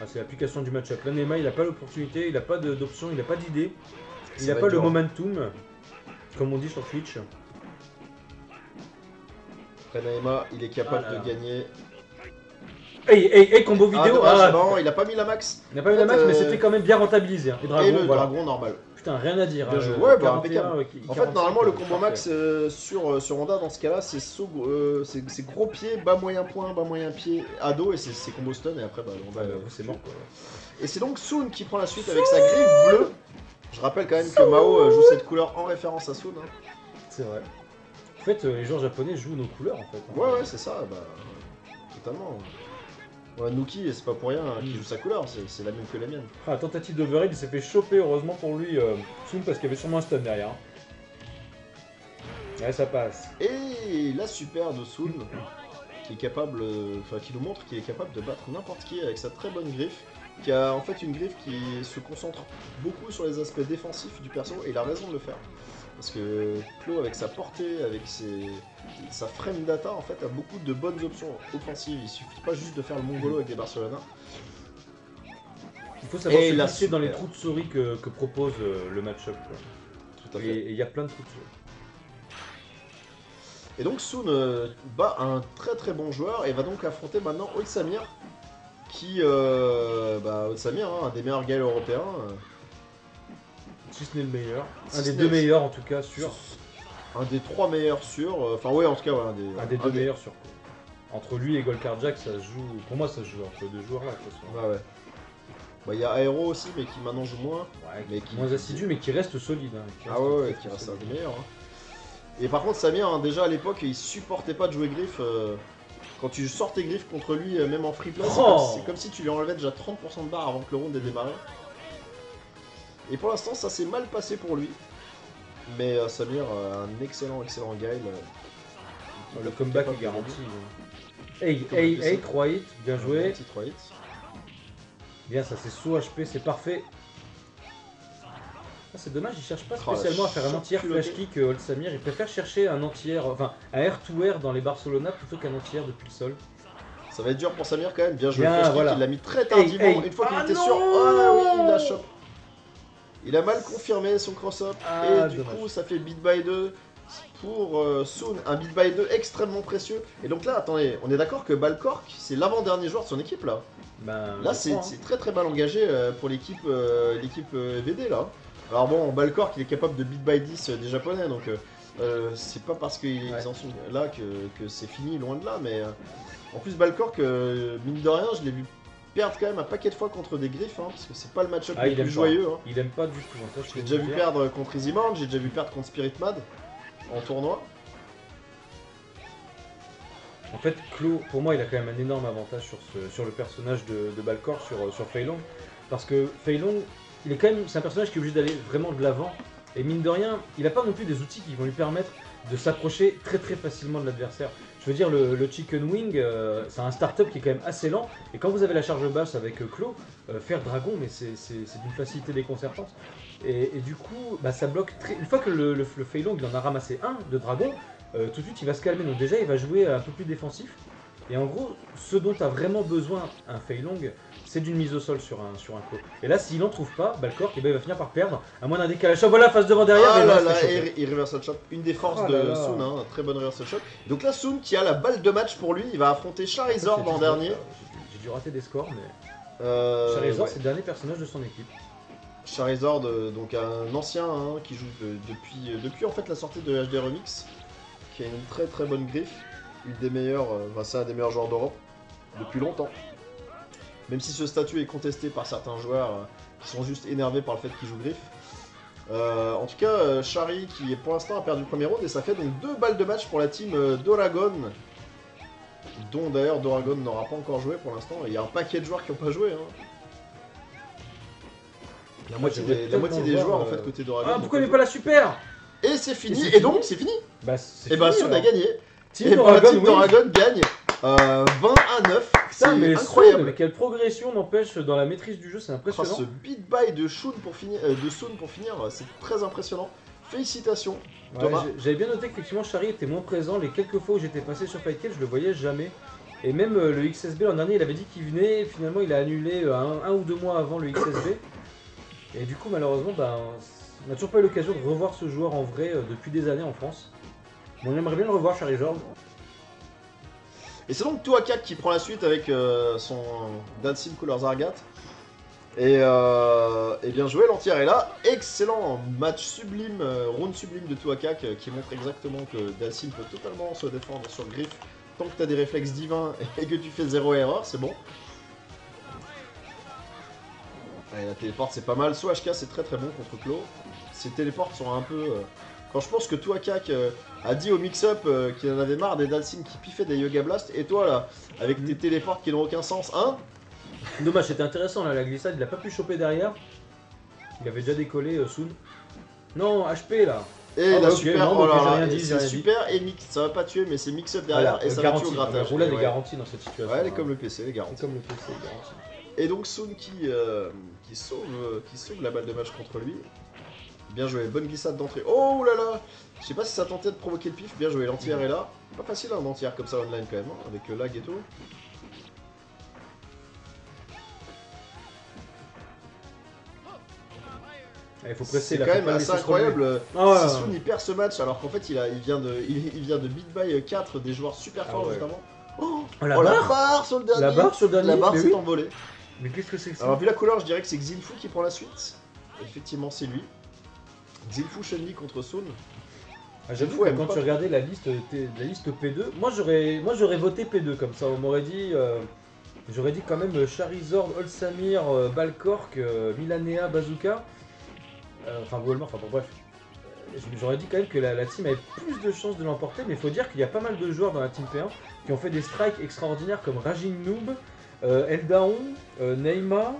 Ah, c'est l'application du match-up. Là, Neymar, il n'a pas l'opportunité, il n'a pas d'option, il n'a pas d'idée. Il n'a pas le momentum, comme on dit sur Twitch. Après, il est capable de gagner Hey, hey, hey, combo Ah, vidéo dommage, ah, non, il a pas mis la max. Il n'a pas eu la max, mais euh, c'était quand même bien rentabilisé. hein. Et Dragon, et le voilà. dragon normal. Putain, rien à dire. Bien joué. euh, Ouais, bah, 41, impeccable. euh, En fait, 45, normalement, le euh, combo max euh, sur, sur Honda, dans ce cas-là, c'est euh, c'est gros pied, bas moyen point, bas moyen pied, ado, et c'est combo stun, et après, bah, Honda, Ouais, vous, c'est mort. quoi. Et c'est donc Soon qui prend la suite avec sa griffe bleue. Je rappelle quand même que Mao joue cette couleur en référence à Soon. hein. C'est vrai. En fait, les joueurs japonais jouent nos couleurs en fait. hein. Ouais, ouais, c'est ça, bah, totalement. Ouais, Nuki, c'est pas pour rien hein, qu'il Mm. joue sa couleur, c'est la même que la mienne. Ah, tentative d'overhead, il s'est fait choper heureusement pour lui, euh, Soon, parce qu'il y avait sûrement un stun derrière. Ouais, ça passe. Et la super de Soon, qui est capable, euh, enfin qui nous montre qu'il est capable de battre n'importe qui avec sa très bonne griffe, qui a en fait une griffe qui se concentre beaucoup sur les aspects défensifs du perso, et il a raison de le faire. Parce que Klo, avec sa portée, avec ses, sa frame data, en fait, a beaucoup de bonnes options offensives. Il suffit pas juste de faire le mongolo avec des Barcelona. Il faut savoir Et se la dans les trous de souris que, que propose euh, le match-up. quoi. Tout à Et fait. et il y a plein de trous de souris. Et donc Soon euh, bat un très très bon joueur et va donc affronter maintenant Olsamir, qui, euh, bah, Olsamir, hein, un des meilleurs gars européens. euh, Si ce n'est le meilleur. Si un des deux meilleurs en tout cas, sûr. Un des trois meilleurs sûrs. euh, Enfin, ouais, en tout cas, ouais, un des, Un des deux meilleurs quoi. Entre lui et Golkarjak, ça se joue. Pour moi, ça se joue entre les deux joueurs là. de toute façon. Ouais, ouais. Bah, il y a Aero aussi, mais qui maintenant joue moins. Ouais, Mais qui moins assidu, mais qui reste solide. hein, qui Ah ouais, ouais, qui reste un des meilleurs. hein. Et par contre, Samir, hein, déjà à l'époque, il supportait pas de jouer griffe. euh, quand tu sors tes griffes contre lui, euh, même en free play, c'est Oh comme, c'est comme si tu lui enlevais déjà 30% de barre avant que le round ait démarré. Et pour l'instant, ça s'est mal passé pour lui. Mais euh, Samir, euh, un excellent, excellent euh, Le comeback capable est garanti. gagner. Hey, Comeback hey, hey, ça. 3 hits, bien joué. Un petit 3 hits. Bien, ça c'est sous HP, c'est parfait. Ah, c'est dommage, il cherche pas Oh, la spécialement à faire un culotté. flash kick euh, Old Samir. Il préfère chercher un entier, enfin un air to air dans les Barcelona plutôt qu'un entier depuis le sol. Ça va être dur pour Samir quand même. Bien joué. Bien, voilà. Il l'a mis très tardivement. hey. Une fois qu'il Ah était non sûr. Ah oui, il a chop. Il a mal confirmé son cross-up. Ah, et du dommage. coup, ça fait beat by 2 pour euh, Soon. Un beat by 2 extrêmement précieux. Et donc là, attendez, on est d'accord que Balcork, c'est l'avant-dernier joueur de son équipe là. Ben, Là, c'est hein. c'est très très mal engagé euh, pour l'équipe euh, l'équipe VD là. Alors bon, Balcork, il est capable de beat by 10 euh, des japonais, donc c'est pas parce qu'ils Ouais. en sont là que, que c'est fini, loin de là, mais euh, en plus Balcork, mine de rien, je l'ai vu perdre quand même un paquet de fois contre des griffes, hein, parce que c'est pas le match-up Ah, le plus joyeux. hein. Il aime pas du tout. hein, J'ai déjà vu dire. perdre contre Easyman, j'ai déjà vu perdre contre Spirit Mad en tournoi. En fait, Klo, pour moi, il a quand même un énorme avantage sur, ce, sur le personnage de, de Balcor, sur, euh, sur Fei Long. Parce que Fei Long, il est quand même, c'est un personnage qui est obligé d'aller vraiment de l'avant. Et mine de rien, il n'a pas non plus des outils qui vont lui permettre de s'approcher très très facilement de l'adversaire. Je veux dire, le, Chicken Wing, euh, c'est un startup qui est quand même assez lent. Et quand vous avez la charge basse avec euh, Klo, euh, faire Dragon, mais c'est d'une facilité déconcertante. Et, du coup, bah, ça bloque très. Une fois que le, le, le il en a ramassé un de Dragon, euh, tout de suite il va se calmer. Donc déjà il va jouer un peu plus défensif. Et en gros, ce dont a vraiment besoin un Fei Long, c'est d'une mise au sol sur un, sur un clos. Et là, s'il n'en trouve pas, Balcor eh ben, il va finir par perdre, à moins d'un décalage. Ah, voilà, face devant derrière, ah mais là là, choper. et, et reversal shot, une des forces Oh de là là. Soon, hein, un très bonne reversal shot. Donc là, Soon qui a la balle de match pour lui, il va affronter Charizard en dernier. J'ai dû- rater des scores, mais Euh, Charizard, ouais. c'est le dernier personnage de son équipe. Charizard, euh, donc un ancien hein, qui joue de- depuis, euh, depuis en fait la sortie de HD Remix, qui a une très très bonne griffe, une des meilleures, euh, enfin, c'est un des meilleurs joueurs d'Europe depuis longtemps. Même si ce statut est contesté par certains joueurs euh, qui sont juste énervés par le fait qu'il joue griffe. Euh, en tout cas, Chari qui pour l'instant a perdu le premier round et ça fait donc deux balles de match pour la team Doragon, dont d'ailleurs Doragon n'aura pas encore joué pour l'instant. Il y a un paquet de joueurs qui n'ont pas joué. hein. La moitié des, la tellement moitié des voir, joueurs en fait côté Doragon. Ah, pourquoi il pas met pas la super? Et c'est fini, Et donc c'est fini. Bah, Et bah fini, Soon a alors. gagné. Team et la Dragon, team oui. Gagne euh, 20 à 9. C'est Putain, mais incroyable. mais quelle progression n'empêche dans la maîtrise du jeu, c'est Ah, impressionnant. ce beat by de Soon pour finir, euh, de Soon pour finir, c'est très impressionnant. Félicitations. Ouais, Thomas. J'avais bien noté qu'effectivement Chari était moins présent. Les quelques fois où j'étais passé sur Fightcade, je le voyais jamais. Et même euh, le XSB l'an dernier, il avait dit qu'il venait. et finalement, il a annulé euh, un, un ou deux mois avant le XSB. Et du coup, malheureusement, ben, on n'a toujours pas eu l'occasion de revoir ce joueur en vrai euh, depuis des années en France. Bon, on aimerait bien le revoir, Charizard. Et c'est donc Tuakak qui prend la suite avec euh, son Dalsim Couleur Zargat. Et, euh, et bien joué, l'entière est là. Excellent match sublime, euh, round sublime de Tuakak qui montre exactement que Dalsim peut totalement se défendre sur Griff. Tant que tu as des réflexes divins et que tu fais zéro erreur, c'est bon. Allez, la téléporte c'est pas mal. Soit HK c'est très très bon contre Klo. Ces téléportes sont un peu. Quand je pense que Tuakak euh, a dit au mix-up euh, qu'il en avait marre des Dalsim qui piffaient des Yoga Blast, et toi là, avec tes téléportes qui n'ont aucun sens, hein? Dommage, c'était intéressant là, la glissade, il a pas pu choper derrière. Il avait déjà décollé euh, Soon. Non, HP là. Et Ah la bah ok, super, non, oh là là, et dit, c'est super et mix, ça va pas tuer, mais c'est mix-up derrière Voilà, et ça va garantie. tuer au grattage. La roulade Ouais. est garantie dans cette situation. Ouais, elle est comme le PC, elle est garantie. C'est comme le PC, est garanti. Et donc Sun qui, euh, qui, sauve, qui sauve la balle de match contre lui. Bien joué, bonne glissade d'entrée. Oh là là Je sais pas si ça tentait de provoquer le pif, bien joué, l'entière est là. Pas facile un entière comme ça online quand même, hein, avec le lag et tout. Ah, Il faut presser C'est quand même assez incroyable. Ah ouais, il perd ce match alors qu'en fait il, a, il, vient de, il, il vient de beat by 4 des joueurs super Ah forts ouais. notamment. Oh, Oh, la oh, barre barre sur le dernier La barre sur le dernier La barre s'est oui. envolée. Mais qu'est-ce que c'est que ça Alors vu la couleur, je dirais que c'est Xinfu qui prend la suite. Effectivement, c'est lui. Xinfu Shenli contre Sun. Ah, J'avoue que quand tu regardais la liste, T- la liste P2, moi j'aurais, moi j'aurais voté P2 comme ça. On m'aurait dit, euh, j'aurais dit quand même euh, Charizard, Olsamir, euh, Balkork, euh, Milanea, Bazooka, euh, enfin Walmart, enfin bon, bref. J'aurais dit quand même que la, la team avait plus de chances de l'emporter, mais il faut dire qu'il y a pas mal de joueurs dans la team P1 qui ont fait des strikes extraordinaires comme Rajin Noob, Eldaon, Neymar,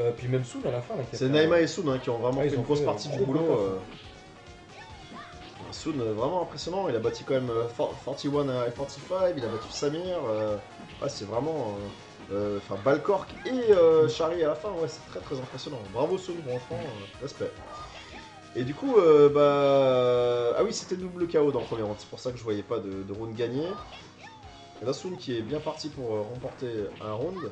euh, puis même Soul à la fin. C'est Naima et Sun hein, qui ont vraiment Ouais, fait une grosse fait, partie euh, du boulot. euh. Euh, vraiment impressionnant. Il a battu quand même euh, for- 41 à 45, il a battu Samir. ouais, c'est vraiment. Enfin, Balkork et Shari à la fin, ouais, c'est très très impressionnant. Bravo Sun, franchement, euh, respect. Et du coup, euh, bah. Ah oui, c'était double KO dans le premier round, c'est pour ça que je voyais pas de, de round gagné. Et là, Sun qui est bien parti pour remporter un round.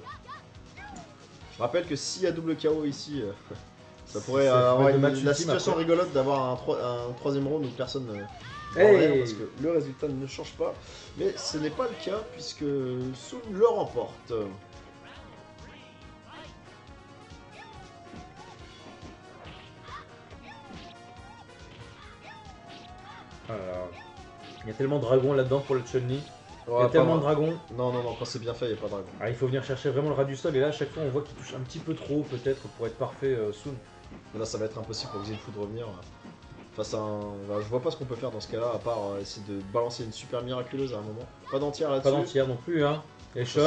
Je rappelle que s'il y a double KO ici, euh, ça pourrait Ça euh, avoir une- match la ultime situation après. rigolote d'avoir un, troi- un troisième round où personne ne Hey parce que le résultat ne change pas. Mais ce n'est pas le cas puisque Sun le remporte. Là. Il y a tellement de dragons là-dedans pour le Chun-Li. Il y a pas tellement de dragons. Non, non, non, quand c'est bien fait, il n'y a pas de dragon. Ah, il faut venir chercher vraiment le ras du sol. Et là, à chaque fois, on voit qu'il touche un petit peu trop, peut-être, pour être parfait euh, soon. Mais là, ça va être impossible pour Xinfu de revenir. euh, Face à un. bah, je vois pas ce qu'on peut faire dans ce cas-là, à part euh, essayer de balancer une super miraculeuse à un moment. Pas d'entière Pas là-dessus. d'entière non plus, hein. Les shops,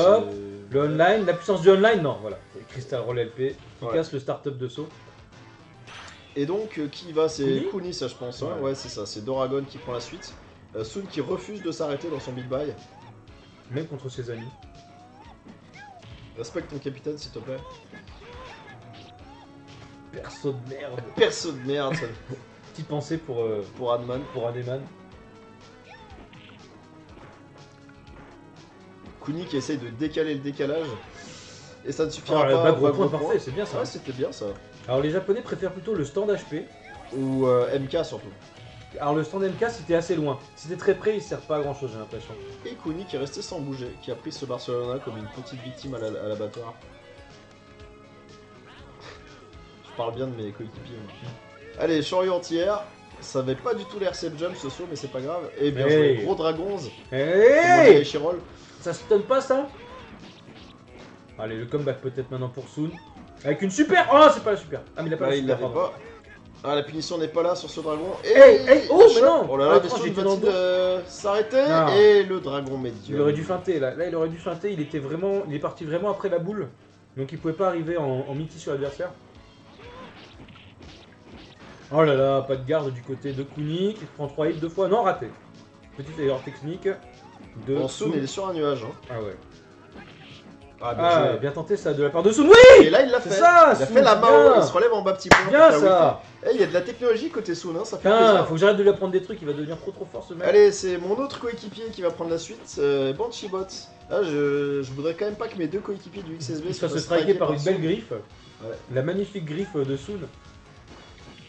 le online, la puissance du online, non, voilà. Crystal Roll LP, qui Ouais. casse le startup de saut. Et donc, euh, qui va? C'est Kuni Kuni, ça, je pense. hein. Ouais. Ouais, c'est ça. C'est Doragon qui prend la suite. Euh, Sun qui refuse de s'arrêter dans son big buy. Même contre ses amis. Respecte ton capitaine, s'il te plaît. Perso de merde. Perso de merde, ça, Petite pensée pour, euh, pour Adman. pour Ademan. Kuni qui essaye de décaler le décalage. Et ça ne suffira le pas. bas gros bas point parfait, c'est bien ça. Ouais, c'était bien ça. Alors, les japonais préfèrent plutôt le stand HP. Ou euh, MK surtout. Alors, le stand MK, c'était assez loin. T'es très près, il sert pas à grand chose, j'ai l'impression. Et Kuni qui est resté sans bouger, qui a pris ce Barcelona comme une petite victime à la- à l'abattoir. Je parle bien de mes coéquipiers. moi. Allez, chariot entière. Ça avait pas du tout l'air safe jump ce saut, mais c'est pas grave. Et bien Hey. joué, gros dragons. Dit Hey. Ça se donne pas ça? Allez, le comeback peut-être maintenant pour Soon. Avec une super Oh, c'est pas la super Ah, mais il a pas Là, la super, pas. Ah, la punition n'est pas là sur ce dragon. Et Hey, hey, oh, le mais non. Oh là Ah, là, attention, va-t-il j'étais dans le euh, s'arrêter Non. Et le dragon médium. Il aurait dû feinter là. Là, il aurait dû feinter. Il était vraiment, il est parti vraiment après la boule. Donc il pouvait pas arriver en, en miti sur l'adversaire. Oh là là, pas de garde du côté de Kuni qui prend 3 hits deux fois. Non, raté. Petite erreur technique de Sun. il est sur un nuage. hein. Ah ouais. Ah, bien Ah, joué. bien tenté ça de la part de Sun. Oui Et là, il l'a fait. ça, il a Sun, fait la bien. il se relève en bas petit point. Bien ça Eh, il y a de la technologie côté Sun, hein, ça fait plaisir. faut que j'arrête de lui apprendre des trucs, il va devenir trop trop fort ce mec. Allez, c'est mon autre coéquipier qui va prendre la suite, euh. Là, je, je voudrais quand même pas que mes deux coéquipiers du XSB se fassent striker par une Sun. belle griffe. Ouais. La magnifique griffe de Soon.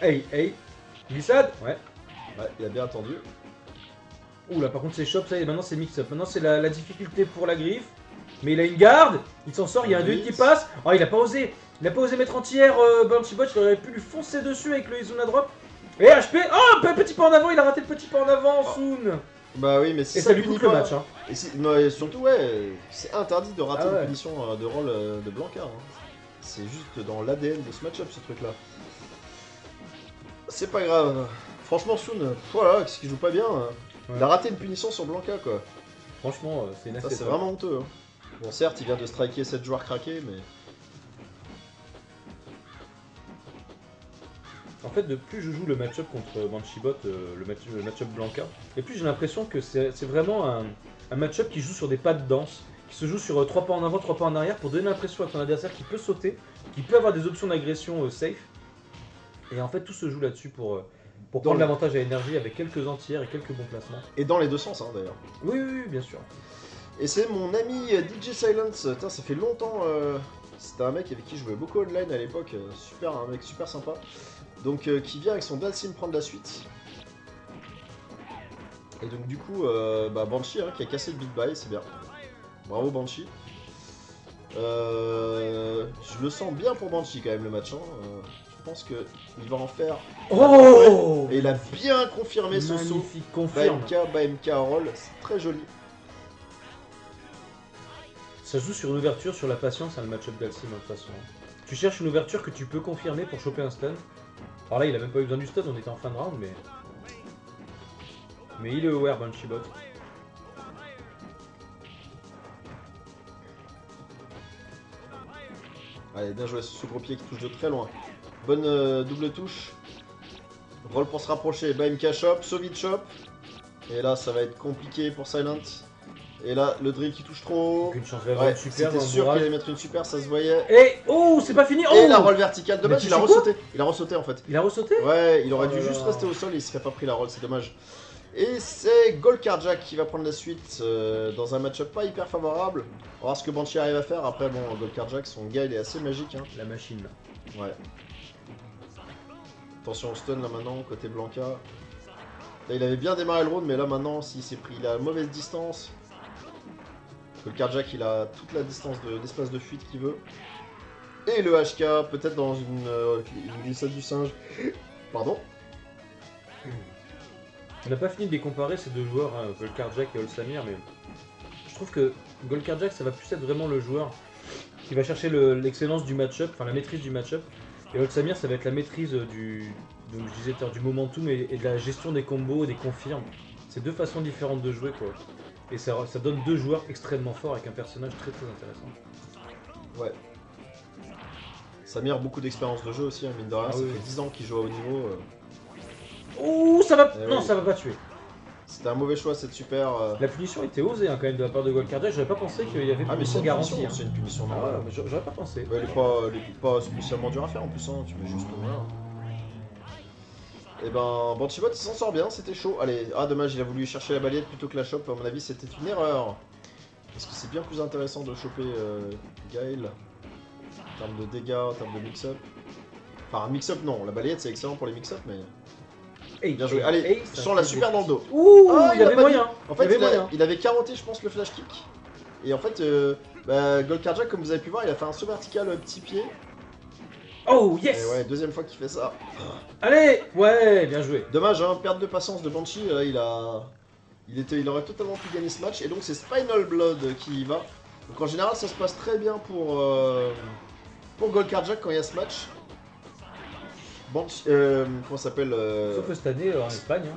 Hey, hey. Glissade Ouais. Ouais, il a bien attendu. Ouh là par contre c'est shop, ça y est, maintenant c'est mix-up. Maintenant c'est la, la difficulté pour la griffe. Mais il a une garde, il s'en sort, il y a un Blitz. duel qui passe. Oh il a pas osé. Il a pas osé mettre entière euh, Bouncy Bot, il aurait pu lui foncer dessus avec le Izuna Drop. Et HP, oh un petit pas en avant, il a raté le petit pas en avant, Oh. Soon. Bah oui, mais si Et ça lui coûte le match. Hein. Et si- mais surtout, ouais, c'est interdit de rater Ah ouais. une punition euh, de rôle euh, de Blanca. hein. C'est juste dans l'ADN de ce match-up, ce truc-là. C'est pas grave. Franchement, Soon, euh, voilà, qu'est-ce qu'il joue pas bien. hein. Il a raté une punition sur Blanca, quoi. Franchement, euh, c'est une Ça, c'est vraiment honteux. hein. Bon, certes, il vient de striker 7 joueurs craqués, mais. En fait, de plus je joue le match-up contre Banshee-Bot, euh, le match- le match-up Blanca, et plus j'ai l'impression que c'est vraiment un, un match-up qui joue sur des pas de danse, qui se joue sur 3 pas en avant, 3 pas en arrière, pour donner l'impression à ton adversaire qu'il peut sauter, qu'il peut avoir des options d'agression euh, safe. Et en fait, tout se joue là-dessus pour, euh, pour prendre l'avantage à l'énergie avec quelques entières et quelques bons placements. Et dans les deux sens, hein, d'ailleurs. Oui, oui, oui, bien sûr. Et c'est mon ami euh, DJ Silence. Putain, ça fait longtemps. euh, C'était un mec avec qui je jouais beaucoup online à l'époque. euh, Super, un mec super sympa. Donc, euh, qui vient avec son Dalsim prendre la suite. Et donc, du coup, euh, bah, Banshee hein, qui a cassé le beat by, c'est bien. Bravo Banshee. Je le sens bien pour Banshee quand même le match. hein. Je pense que il va en faire. Oh Et il a bien confirmé son saut. Magnifique, confirme. BMK, BMK roll, c'est très joli. Ça joue sur une ouverture, sur la patience, hein, le match-up d'Alcim de toute façon. Tu cherches une ouverture que tu peux confirmer pour choper un stun. Alors là, il a même pas eu besoin du stun, on était en fin de round, mais. Mais il est aware, Banshee Bot. Allez, bien joué ce gros pied qui touche de très loin. Bonne euh, double touche. Roll pour se rapprocher. BMK Shop, Sovit Shop. Et là, ça va être compliqué pour Silent. Et là, le drill qui touche trop. Donc une chance Ouais, super c'était sûr qu'il allait mettre une super, ça se voyait. Et oh, c'est pas fini Oh Et la roll verticale, dommage, il a ressauté. Il a ressauté en fait. Il a ressauté Ouais, il aurait Oh dû juste rester au sol et il serait pas pris la roll, c'est dommage. Et c'est Golkarjak qui va prendre la suite euh, dans un match-up pas hyper favorable. On va voir ce que Banshee arrive à faire. Après, bon, Golkarjak, son gars, il est assez magique. Hein. La machine. là. Ouais. Attention au stun là maintenant, côté Blanca. Là, il avait bien démarré le round, mais là maintenant, s'il s'est pris, il a mauvaise distance. Le Karjak, il a toute la distance de- d'espace de, fuite qu'il veut. Et le HK, peut-être dans une, euh, une glissade du singe. Pardon On n'a pas fini de les comparer ces deux joueurs, hein, et Olsamir, mais je trouve que Golkarjak ça va plus être vraiment le joueur qui va chercher le- l'excellence du match-up, enfin la maîtrise du match-up, et Olsamir ça va être la maîtrise du, donc, je disais du momentum et, et de la gestion des combos, des confirmes. C'est deux façons différentes de jouer quoi. Et ça, ça donne deux joueurs extrêmement forts avec un personnage très très intéressant. Ouais. Samir, beaucoup d'expérience de jeu aussi, hein, mine de rien. Ah ça oui. fait 10 ans qu'il joue à haut niveau. euh. Ouh, ça va Eh Non, oui. ça va pas tuer. C'était un mauvais choix, cette super. euh. La punition était osée hein, quand même de la part de Golkarjak, j'aurais pas pensé qu'il y avait Ah, mais une garantie. hein. c'est une punition Ah, normale. mais j'aurais pas pensé. Ouais, elle est pas, elle est pas spécialement dure à faire en plus, hein. tu mets juste voilà. Et ben, Banshibot il s'en sort bien, c'était chaud. Allez, ah dommage, il a voulu chercher la balayette plutôt que la chope, à mon avis c'était une erreur. Parce que c'est bien plus intéressant de choper euh, Gaël en termes de dégâts, en termes de mix-up. Enfin, un mix-up non, la balayette c'est excellent pour les mix-up, mais. Hey, Bien joué. Allez, hey, je sens la super dans le dos. Ouh, Ah, il, avait moyen. En fait, il avait il, a- moyen. il avait caroté, je pense, le flash kick. Et en fait, euh, bah, Goldkarjak, comme vous avez pu voir, il a fait un saut vertical petit pied. Oh, Et yes ouais, deuxième fois qu'il fait ça. Allez Ouais, bien joué. Dommage, hein, perte de patience de Banshee, là, il a... Il, était, il aurait totalement pu gagner ce match, et donc c'est Spinal Blood qui y va. Donc en général, ça se passe très bien pour, euh, pour Goldkarjak quand il y a ce match. Banshee, euh, comment ça s'appelle euh, Sauf que cette année euh, en Espagne. Hein.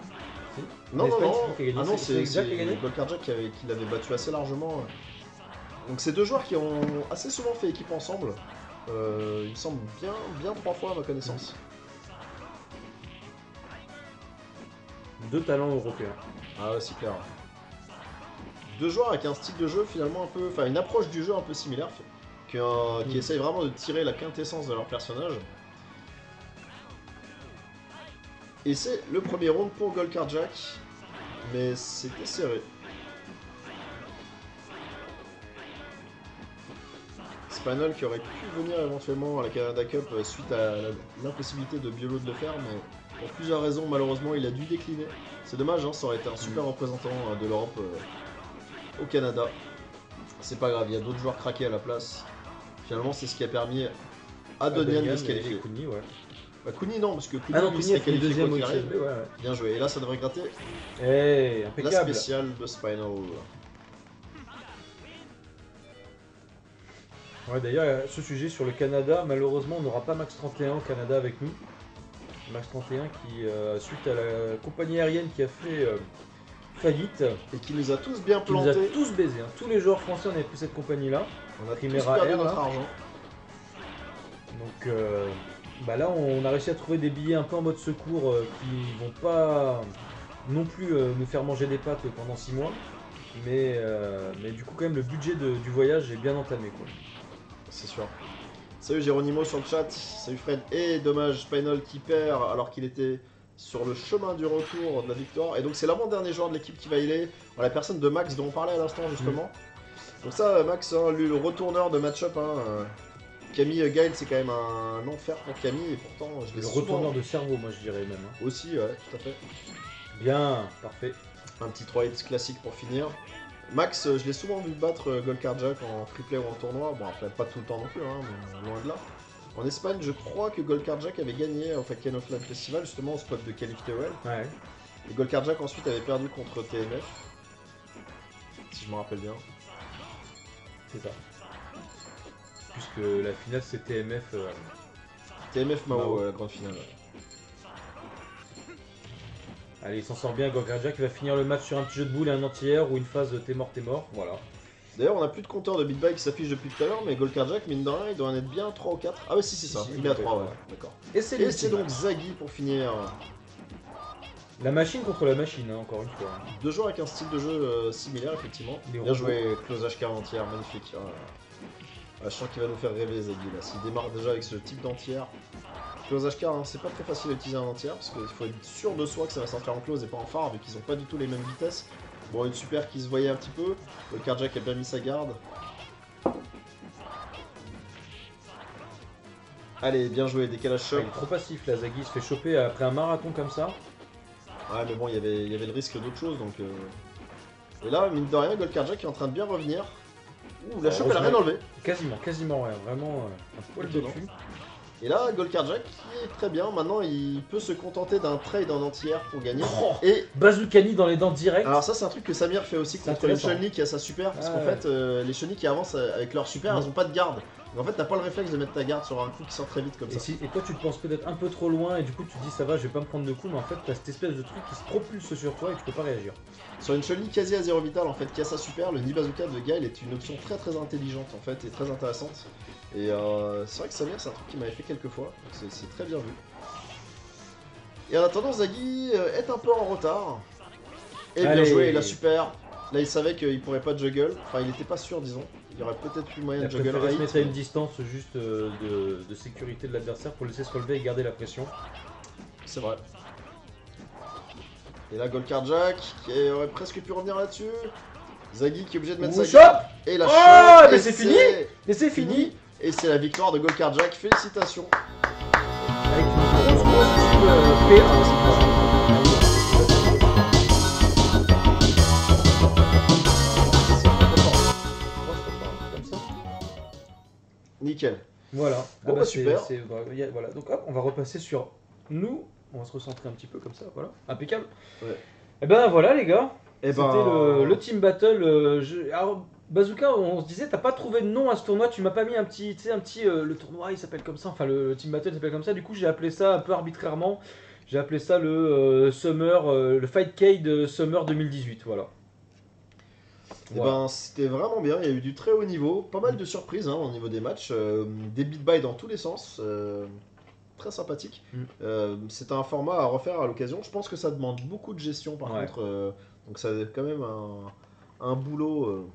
Si. Non, en non, Espagne, non, c'est qui qui a gagné ah non, C'est- avait, qui l'avait battu assez largement. Donc c'est deux joueurs qui ont assez souvent fait équipe ensemble. Euh, il me semble bien, bien trois fois à ma connaissance. Deux talents européens. Ah ouais, c'est clair. Deux joueurs avec un style de jeu finalement un peu. Enfin, une approche du jeu un peu similaire. Qui, euh, qui Mm. essayent vraiment de tirer la quintessence de leur personnage. Et c'est le premier round pour Goldkarjak. Mais c'était serré. Spinal qui aurait pu venir éventuellement à la Canada Cup euh, suite à l'impossibilité de Biolo de le faire, mais pour plusieurs raisons, malheureusement, il a dû décliner. C'est dommage, hein, ça aurait été un super représentant euh, de l'Europe euh, au Canada. C'est pas grave, il y a d'autres joueurs craqués à la place. Finalement, c'est ce qui a permis à Donian de se qualifier. ouais. Bah, Kuni, non, parce que Kuni, Ah non, serait qualifié deuxième quoi arrive. XSB, ouais, ouais. Bien joué. Et là, ça devrait gratter Eh, la spéciale de Spinal. Ouais, d'ailleurs, ce sujet sur le Canada, malheureusement, on n'aura pas Max 31 au Canada avec nous. Max 31 qui, euh, suite à la compagnie aérienne qui a fait euh, faillite, Et qui nous a tous bien qui nous a plantés. tous baisés. hein. Tous les joueurs français, on avait pris cette compagnie-là. On a tous Primera perdu Air, notre là. argent. Donc euh, bah là, on a réussi à trouver des billets un peu en mode secours qui vont pas non plus nous faire manger des pâtes pendant 6 mois. Mais, mais du coup, quand même, le budget de- du voyage est bien entamé. Quoi. C'est sûr. Salut Géronimo sur le chat, salut Fred. Et dommage, Spinal qui perd alors qu'il était sur le chemin du retour de la victoire. Et donc c'est l'avant-dernier joueur de l'équipe qui va y aller. La personne de Max dont on parlait à l'instant justement. Donc ça, Max, hein, lui, le retourneur de match-up. hein, euh, Camille Gaël, c'est quand même un enfer pour Camille. Et pourtant, je l'ai Le souvent- retourneur de cerveau, moi je dirais même. hein. Aussi, ouais, tout à fait. Bien, parfait. Un petit 3 hits classique pour finir. Max, euh, je l'ai souvent vu battre euh, Golkar Jack en triplé ou en tournoi. Bon, après, pas tout le temps non plus, hein, mais loin de là. En Espagne, je crois que Golkar Jack avait gagné au Faken of Land Festival, justement au spot de Calif. Ouais. Et Golkar Jack ensuite avait perdu contre TMF. Si je me rappelle bien. C'est ça. Puisque la finale c'est TMF. euh, TMF Mao, euh, la grande finale. Allez, il s'en sort bien, Gorgarja qui va finir le match sur un petit jeu de boules et un entière ou une phase t'es mort, t'es mort. Voilà. D'ailleurs, on a plus de compteur de beatbike qui s'affiche depuis tout à l'heure, mais Golkar Jack, mine de rien, il doit en être bien 3 ou 4. Ah, ouais, si, c'est ça. Si, il est à il 3, doit ouais. D'accord. Et c'est donc Zaggy pour finir. La machine contre la machine, hein, encore une fois. Deux joueurs avec un style de jeu euh, similaire, effectivement. Les Bien joué, Close HK entière, magnifique. Ah, ah, je sens qu'il va nous faire rêver, Zaggy, là. S'il démarre déjà avec ce type d'entière. Close HK, hein, c'est pas très facile à utiliser en entière, parce qu'il faut être sûr de soi que ça va sortir en close et pas en phare, vu qu'ils ont pas du tout les mêmes vitesses. Bon, une super qui se voyait un petit peu. Le Carjack a bien mis sa garde. Allez, bien joué, décalage choc. il est trop passif là, Zaggy se fait choper après un marathon comme ça. Ouais, mais bon, il y avait- il y avait le risque d'autre chose, donc... euh. Et là, mine de rien, Golkarjack est en train de bien revenir. Ouh, la chope, elle a rien enlevé. Quasiment, quasiment rien, vraiment euh, un poil de cul. Et là, Golkarjack, qui est très bien, maintenant, il peut se contenter d'un trade en entière pour gagner. Oh, Et Bazoukani dans les dents direct. alors ça, c'est un truc que Samir fait aussi contre les. Chun-Li qui a sa super, parce Ah qu'en ouais. fait, euh, les Chun-Li qui avancent euh, avec leur super, elles ont pas de garde. Donc en fait, t'as pas le réflexe de mettre ta garde sur un coup qui sort très vite comme Et, ça. si- et toi tu te penses peut-être un peu trop loin et du coup tu te dis ça va je vais pas me prendre de coups mais en fait t'as cette espèce de truc qui se propulse sur toi et tu peux pas réagir. Sur une Chun-Li quasi à zéro vital en fait qui a sa super, le Nibazooka de Gaël est une option très très intelligente en fait et très intéressante. Et euh, c'est vrai que Samir c'est un truc qui m'avait fait quelques fois, donc c'est- très bien vu. Et en attendant Zaggy euh, est un peu en retard. Et bien joué, la super. Là il savait qu'il pourrait pas juggle, enfin il était pas sûr disons. Il y aurait peut-être eu moyen Il a de juggle préféré se mettre à une mais- distance juste euh, de, de sécurité de l'adversaire pour laisser se relever et garder la pression. C'est vrai. Et là Golkar Jack qui aurait presque pu revenir là-dessus. Zaggy qui est obligé de mettre Ouh, sa chope Et la Oh, mais c'est fini Et c'est fini Et c'est la victoire de Golkar Jack, félicitations Avec une grosse grosse P1. Comme ça. Nickel. Voilà. Bon, bah, super. c'est- bah, y a- voilà. Donc hop, on va repasser sur nous. On va se recentrer un petit peu comme ça. Voilà. Impeccable. Ouais. Et ben voilà les gars. Et C'était ben, le, le team battle. euh, je- Alors Bazooka, on se disait t'as pas trouvé de nom à ce tournoi. Tu m'as pas mis un petit, tu sais un petit. euh, le tournoi il s'appelle comme ça. Enfin le, le team battle s'appelle comme ça. Du coup j'ai appelé ça un peu arbitrairement. J'ai appelé ça le euh, Summer, euh, le Fightcade euh, Summer 2018. Voilà. eh Voilà. ben, c'était vraiment bien, il y a eu du très haut niveau, pas mal de surprises hein, au niveau des matchs, des beat by dans tous les sens, très sympathique. Mm. C'est un format à refaire à l'occasion, je pense que ça demande beaucoup de gestion par Ouais. contre, donc ça a quand même un, un boulot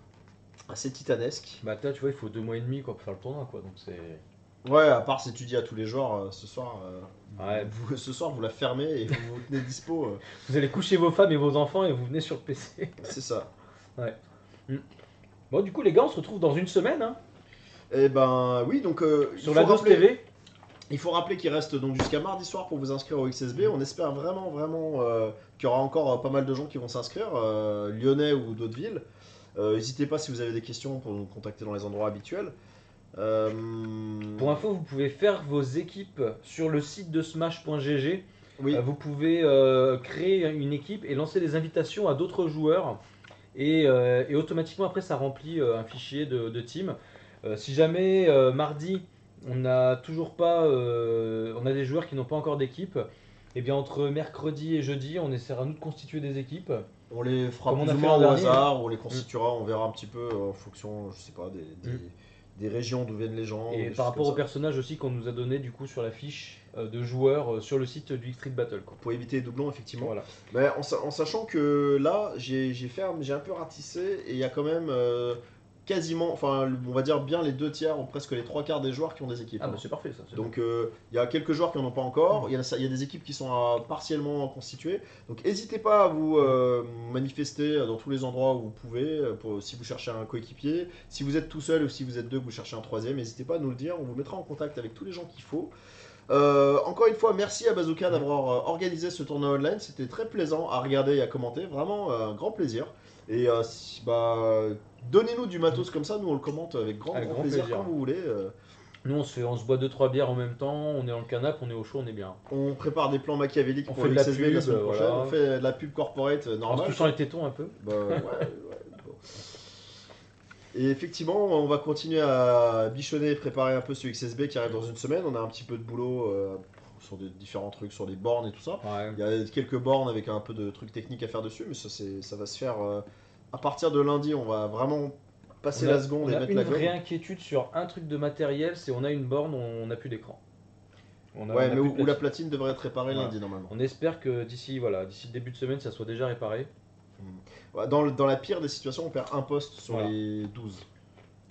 assez titanesque. Bah là tu vois il faut deux mois et demi quoi pour faire le tournoi quoi. Donc c'est. Ouais, à part si tu dis à tous les joueurs euh, ce soir, euh, Ouais. vous, ce soir vous la fermez et vous vous tenez dispo, euh, Vous allez coucher vos femmes et vos enfants et vous venez sur le PC. c'est ça. Bon, du coup, les gars, on se retrouve dans une semaine. Hein. Et ben oui, donc euh, il Sur faut la DOS rappeler- TV, Il faut rappeler qu'il reste donc jusqu'à mardi soir pour vous inscrire au XSB. On espère vraiment, vraiment euh, qu'il y aura encore euh, pas mal de gens qui vont s'inscrire, euh, lyonnais ou d'autres villes. Euh, N'hésitez pas si vous avez des questions pour nous contacter dans les endroits habituels. Euh, pour info, vous pouvez faire vos équipes sur le site de smash.gg. oui, Euh, Vous pouvez créer une équipe et lancer des invitations à d'autres joueurs. Et, et automatiquement, après, ça remplit un fichier de, de team. Si jamais mardi, on n'a toujours pas. euh, on a des joueurs qui n'ont pas encore d'équipe, et bien entre mercredi et jeudi, on essaiera nous de constituer des équipes. On les fera comme on plus a ou fait moins l'an au dernier. hasard, on les constituera, on verra un petit peu euh, en fonction, je sais pas, des, des, Mm. des régions d'où viennent les gens. ou Et par rapport comme aux ça. personnages aussi qu'on nous a donné du coup sur la fiche euh, de joueurs euh, sur le site du Street Battle. Quoi. Pour éviter les doublons, effectivement. Voilà. Mais en, sa- en sachant que là, j'ai j'ai fait, un- j'ai un peu ratissé et il y a quand même euh, quasiment, enfin, on va dire bien les deux tiers ou presque les trois quarts des joueurs qui ont des équipes. Ah hein. bah c'est parfait ça. Donc euh, il y a quelques joueurs qui n'en ont pas encore, il y, a, il y a des équipes qui sont euh, partiellement constituées. Donc n'hésitez pas à vous euh, manifester dans tous les endroits où vous pouvez, euh, pour, si vous cherchez un coéquipier. Si vous êtes tout seul ou si vous êtes deux, que vous cherchez un troisième, n'hésitez pas à nous le dire, on vous mettra en contact avec tous les gens qu'il faut. Euh, encore une fois, merci à Bazooka d'avoir euh, organisé ce tournoi online. C'était très plaisant à regarder et à commenter. Vraiment euh, un grand plaisir. Et euh, si- bah, donnez-nous du matos comme ça. Nous, on le commente avec grand, Avec grand grand plaisir, plaisir. quand vous voulez. Euh, Nous on se, fait, on se boit 2-3 bières en même temps, on est dans le canapé, on est au chaud, on est bien. on prépare des plans machiavéliques On pour fait de la pub, semaine prochaine. voilà. On fait de la pub corporate euh, En se normale. touchant les tétons un peu. Bah, ouais, ouais, bon. Et effectivement, on va continuer à bichonner et préparer un peu ce XSB qui arrive dans une semaine. On a un petit peu de boulot euh, sur des différents trucs, sur les bornes et tout ça. Ouais. Il y a quelques bornes avec un peu de trucs techniques à faire dessus, mais ça, ça va se faire euh, à partir de lundi. On va vraiment passer a, la seconde on et a mettre une la vraie inquiétude sur un truc de matériel, c'est on a une borne, on n'a plus d'écran. On a- on Ouais, a mais où, la platine. devrait être réparée lundi normalement. On espère que d'ici voilà, d'ici le début de semaine, ça soit déjà réparé. Ouais, Dans, le- dans la pire des situations, on perd un poste sur Voilà. les 12.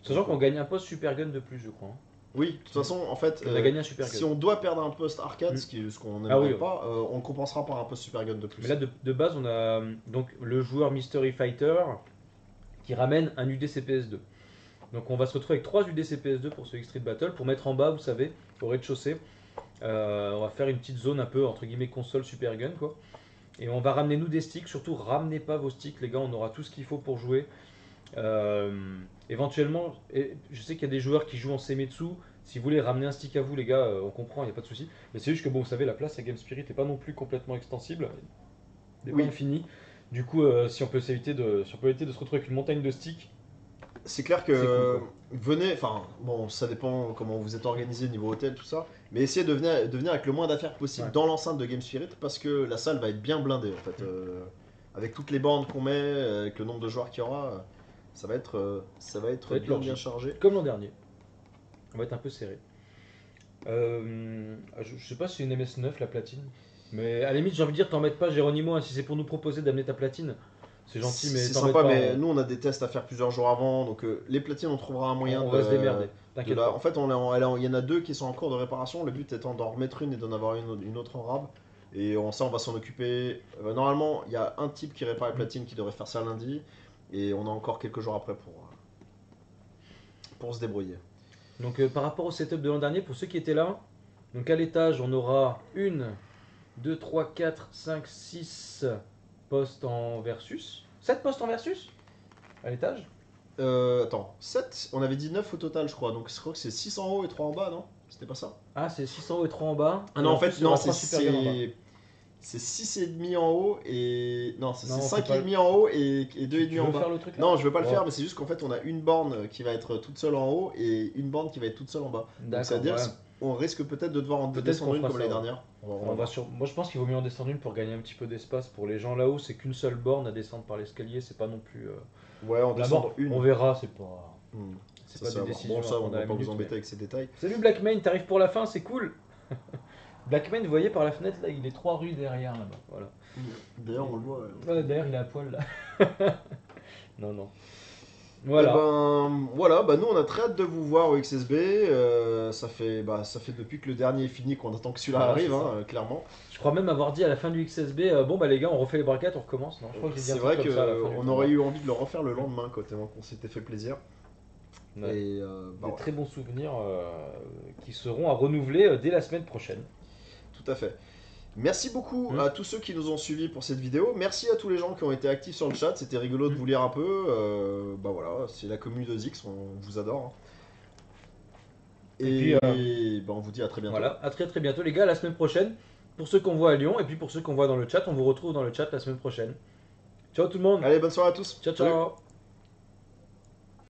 Sachant qu'on gagne un poste super gun de plus, je crois. Oui, de toute façon, en fait, On euh, a gagné un super gun. si on doit perdre un poste arcade, Mm. ce qui est ce qu'on Ah n'aimerait oui. pas, euh, on le compensera par un poste super gun de plus. Mais là, de, de base, on a euh, donc le joueur Mystery Fighter qui ramène un UDCPS2. Donc on va se retrouver avec trois UDCPS2 pour ce X-Street Battle pour mettre en bas, vous savez, au rez-de-chaussée. Euh, on va faire une petite zone un peu entre guillemets console super gun quoi. Et on va ramener nous des sticks, surtout ramenez pas vos sticks les gars, on aura tout ce qu'il faut pour jouer. Euh, éventuellement, et je sais qu'il y a des joueurs qui jouent en Semetsu. Si vous voulez ramener un stick à vous, les gars, euh, on comprend, il n'y a pas de souci. Mais c'est juste que, bon, vous savez, la place à Game Spirit n'est pas non plus complètement extensible. Elle n'est Oui. pas infinie. Du coup, euh, si, on peut s'éviter de, si on peut éviter de se retrouver avec une montagne de sticks, C'est clair que euh, venez, enfin, bon, ça dépend comment vous êtes organisé niveau hôtel, tout ça, mais essayez de venir, de venir avec le moins d'affaires possible Ouais. dans l'enceinte de Game Spirit parce que la salle va être bien blindée en fait. Euh, avec toutes les bornes qu'on met, avec le nombre de joueurs qu'il y aura, ça va être, euh, ça va être, Ça va être bien, chargé. comme l'an dernier. On va être un peu serré. Euh, je, je sais pas si c'est une MS9 la platine. Mais à la limite, j'ai envie de dire, t'en mettes pas, Géronimo, hein, si c'est pour nous proposer d'amener ta platine. C'est gentil, mais c'est sympa, pas, mais on- nous on a des tests à faire plusieurs jours avant, donc euh, les platines on trouvera un moyen on de, va se démerder. de la-. En fait, on il y en a deux qui sont en cours de réparation. Le but étant d'en remettre une et d'en avoir une, une autre en rab. Et on, ça, on va s'en occuper. Euh, normalement, il y a un type qui répare les platines qui devrait faire ça lundi. Et on a encore quelques jours après pour, euh, pour se débrouiller. Donc euh, par rapport au setup de l'an dernier, pour ceux qui étaient là, donc à l'étage on aura une, 2, 3, 4, 5, 6 postes en versus. 7 postes en versus À l'étage? Euh, attends, 7 On avait dit 9 au total, je crois. Donc je crois que c'est 6 en haut et 3 en bas, non? C'était pas ça? Ah c'est 600 et 3 en bas. Ah non, en plus, fait, non, c'est c'est- c'est 6,5 en haut et. Non, c'est Non, c'est 5,5 en haut et, et Tu 2,5 en veux bas. faire le truc Non, je veux pas le faire, mais c'est juste qu'en fait, on a une borne qui va être toute seule en haut et une borne qui va être toute seule en bas. Donc D'accord, ça veut dire ouais. qu'on risque peut-être de devoir en descendre une comme l'année dernière. On va- on On sur- Moi je pense qu'il vaut mieux en descendre une pour gagner un petit peu d'espace. Pour les gens là-haut, c'est qu'une seule borne à descendre par l'escalier, c'est pas non plus. euh, Ouais, on descend une. On verra, c'est pas. Hmm. C'est pas ça des décisions. Bon, ça, on va pas vous embêter mais- avec ces détails. Salut Blackmane, t'arrives pour la fin, c'est cool. Blackmane, vous voyez par la fenêtre là, il est trois rues derrière là-bas. Voilà. D'ailleurs, on le voit. Ouais, D'ailleurs, il est à poil là. non, non. Voilà. Voilà. ben, voilà, bah nous on a très hâte de vous voir au XSB. euh, ça, fait, bah, ça fait depuis que le dernier est fini qu'on attend que celui-là arrive, hein, euh, clairement. Je crois même avoir dit à la fin du XSB, euh, bon bah les gars, on refait les braquettes, on recommence. C'est vrai qu'on aurait eu envie de le refaire le lendemain, quoi, tellement qu'on s'était fait plaisir. Ouais. Et euh, bah, Des très bons souvenirs euh, qui seront à renouveler euh, dès la semaine prochaine. Tout à fait. Merci beaucoup Mm. à tous ceux qui nous ont suivis pour cette vidéo. Merci à tous les gens qui ont été actifs sur le chat. C'était rigolo de Mm. vous lire un peu. Euh, bah voilà, c'est la commune de Zix, on vous adore. Et Et, puis, bah, on vous dit à très bientôt. Voilà, à très très bientôt les gars, la semaine prochaine. Pour ceux qu'on voit à Lyon et puis pour ceux qu'on voit dans le chat, on vous retrouve dans le chat la semaine prochaine. Ciao tout le monde. Allez, bonne soirée à tous. Ciao Salut. ciao.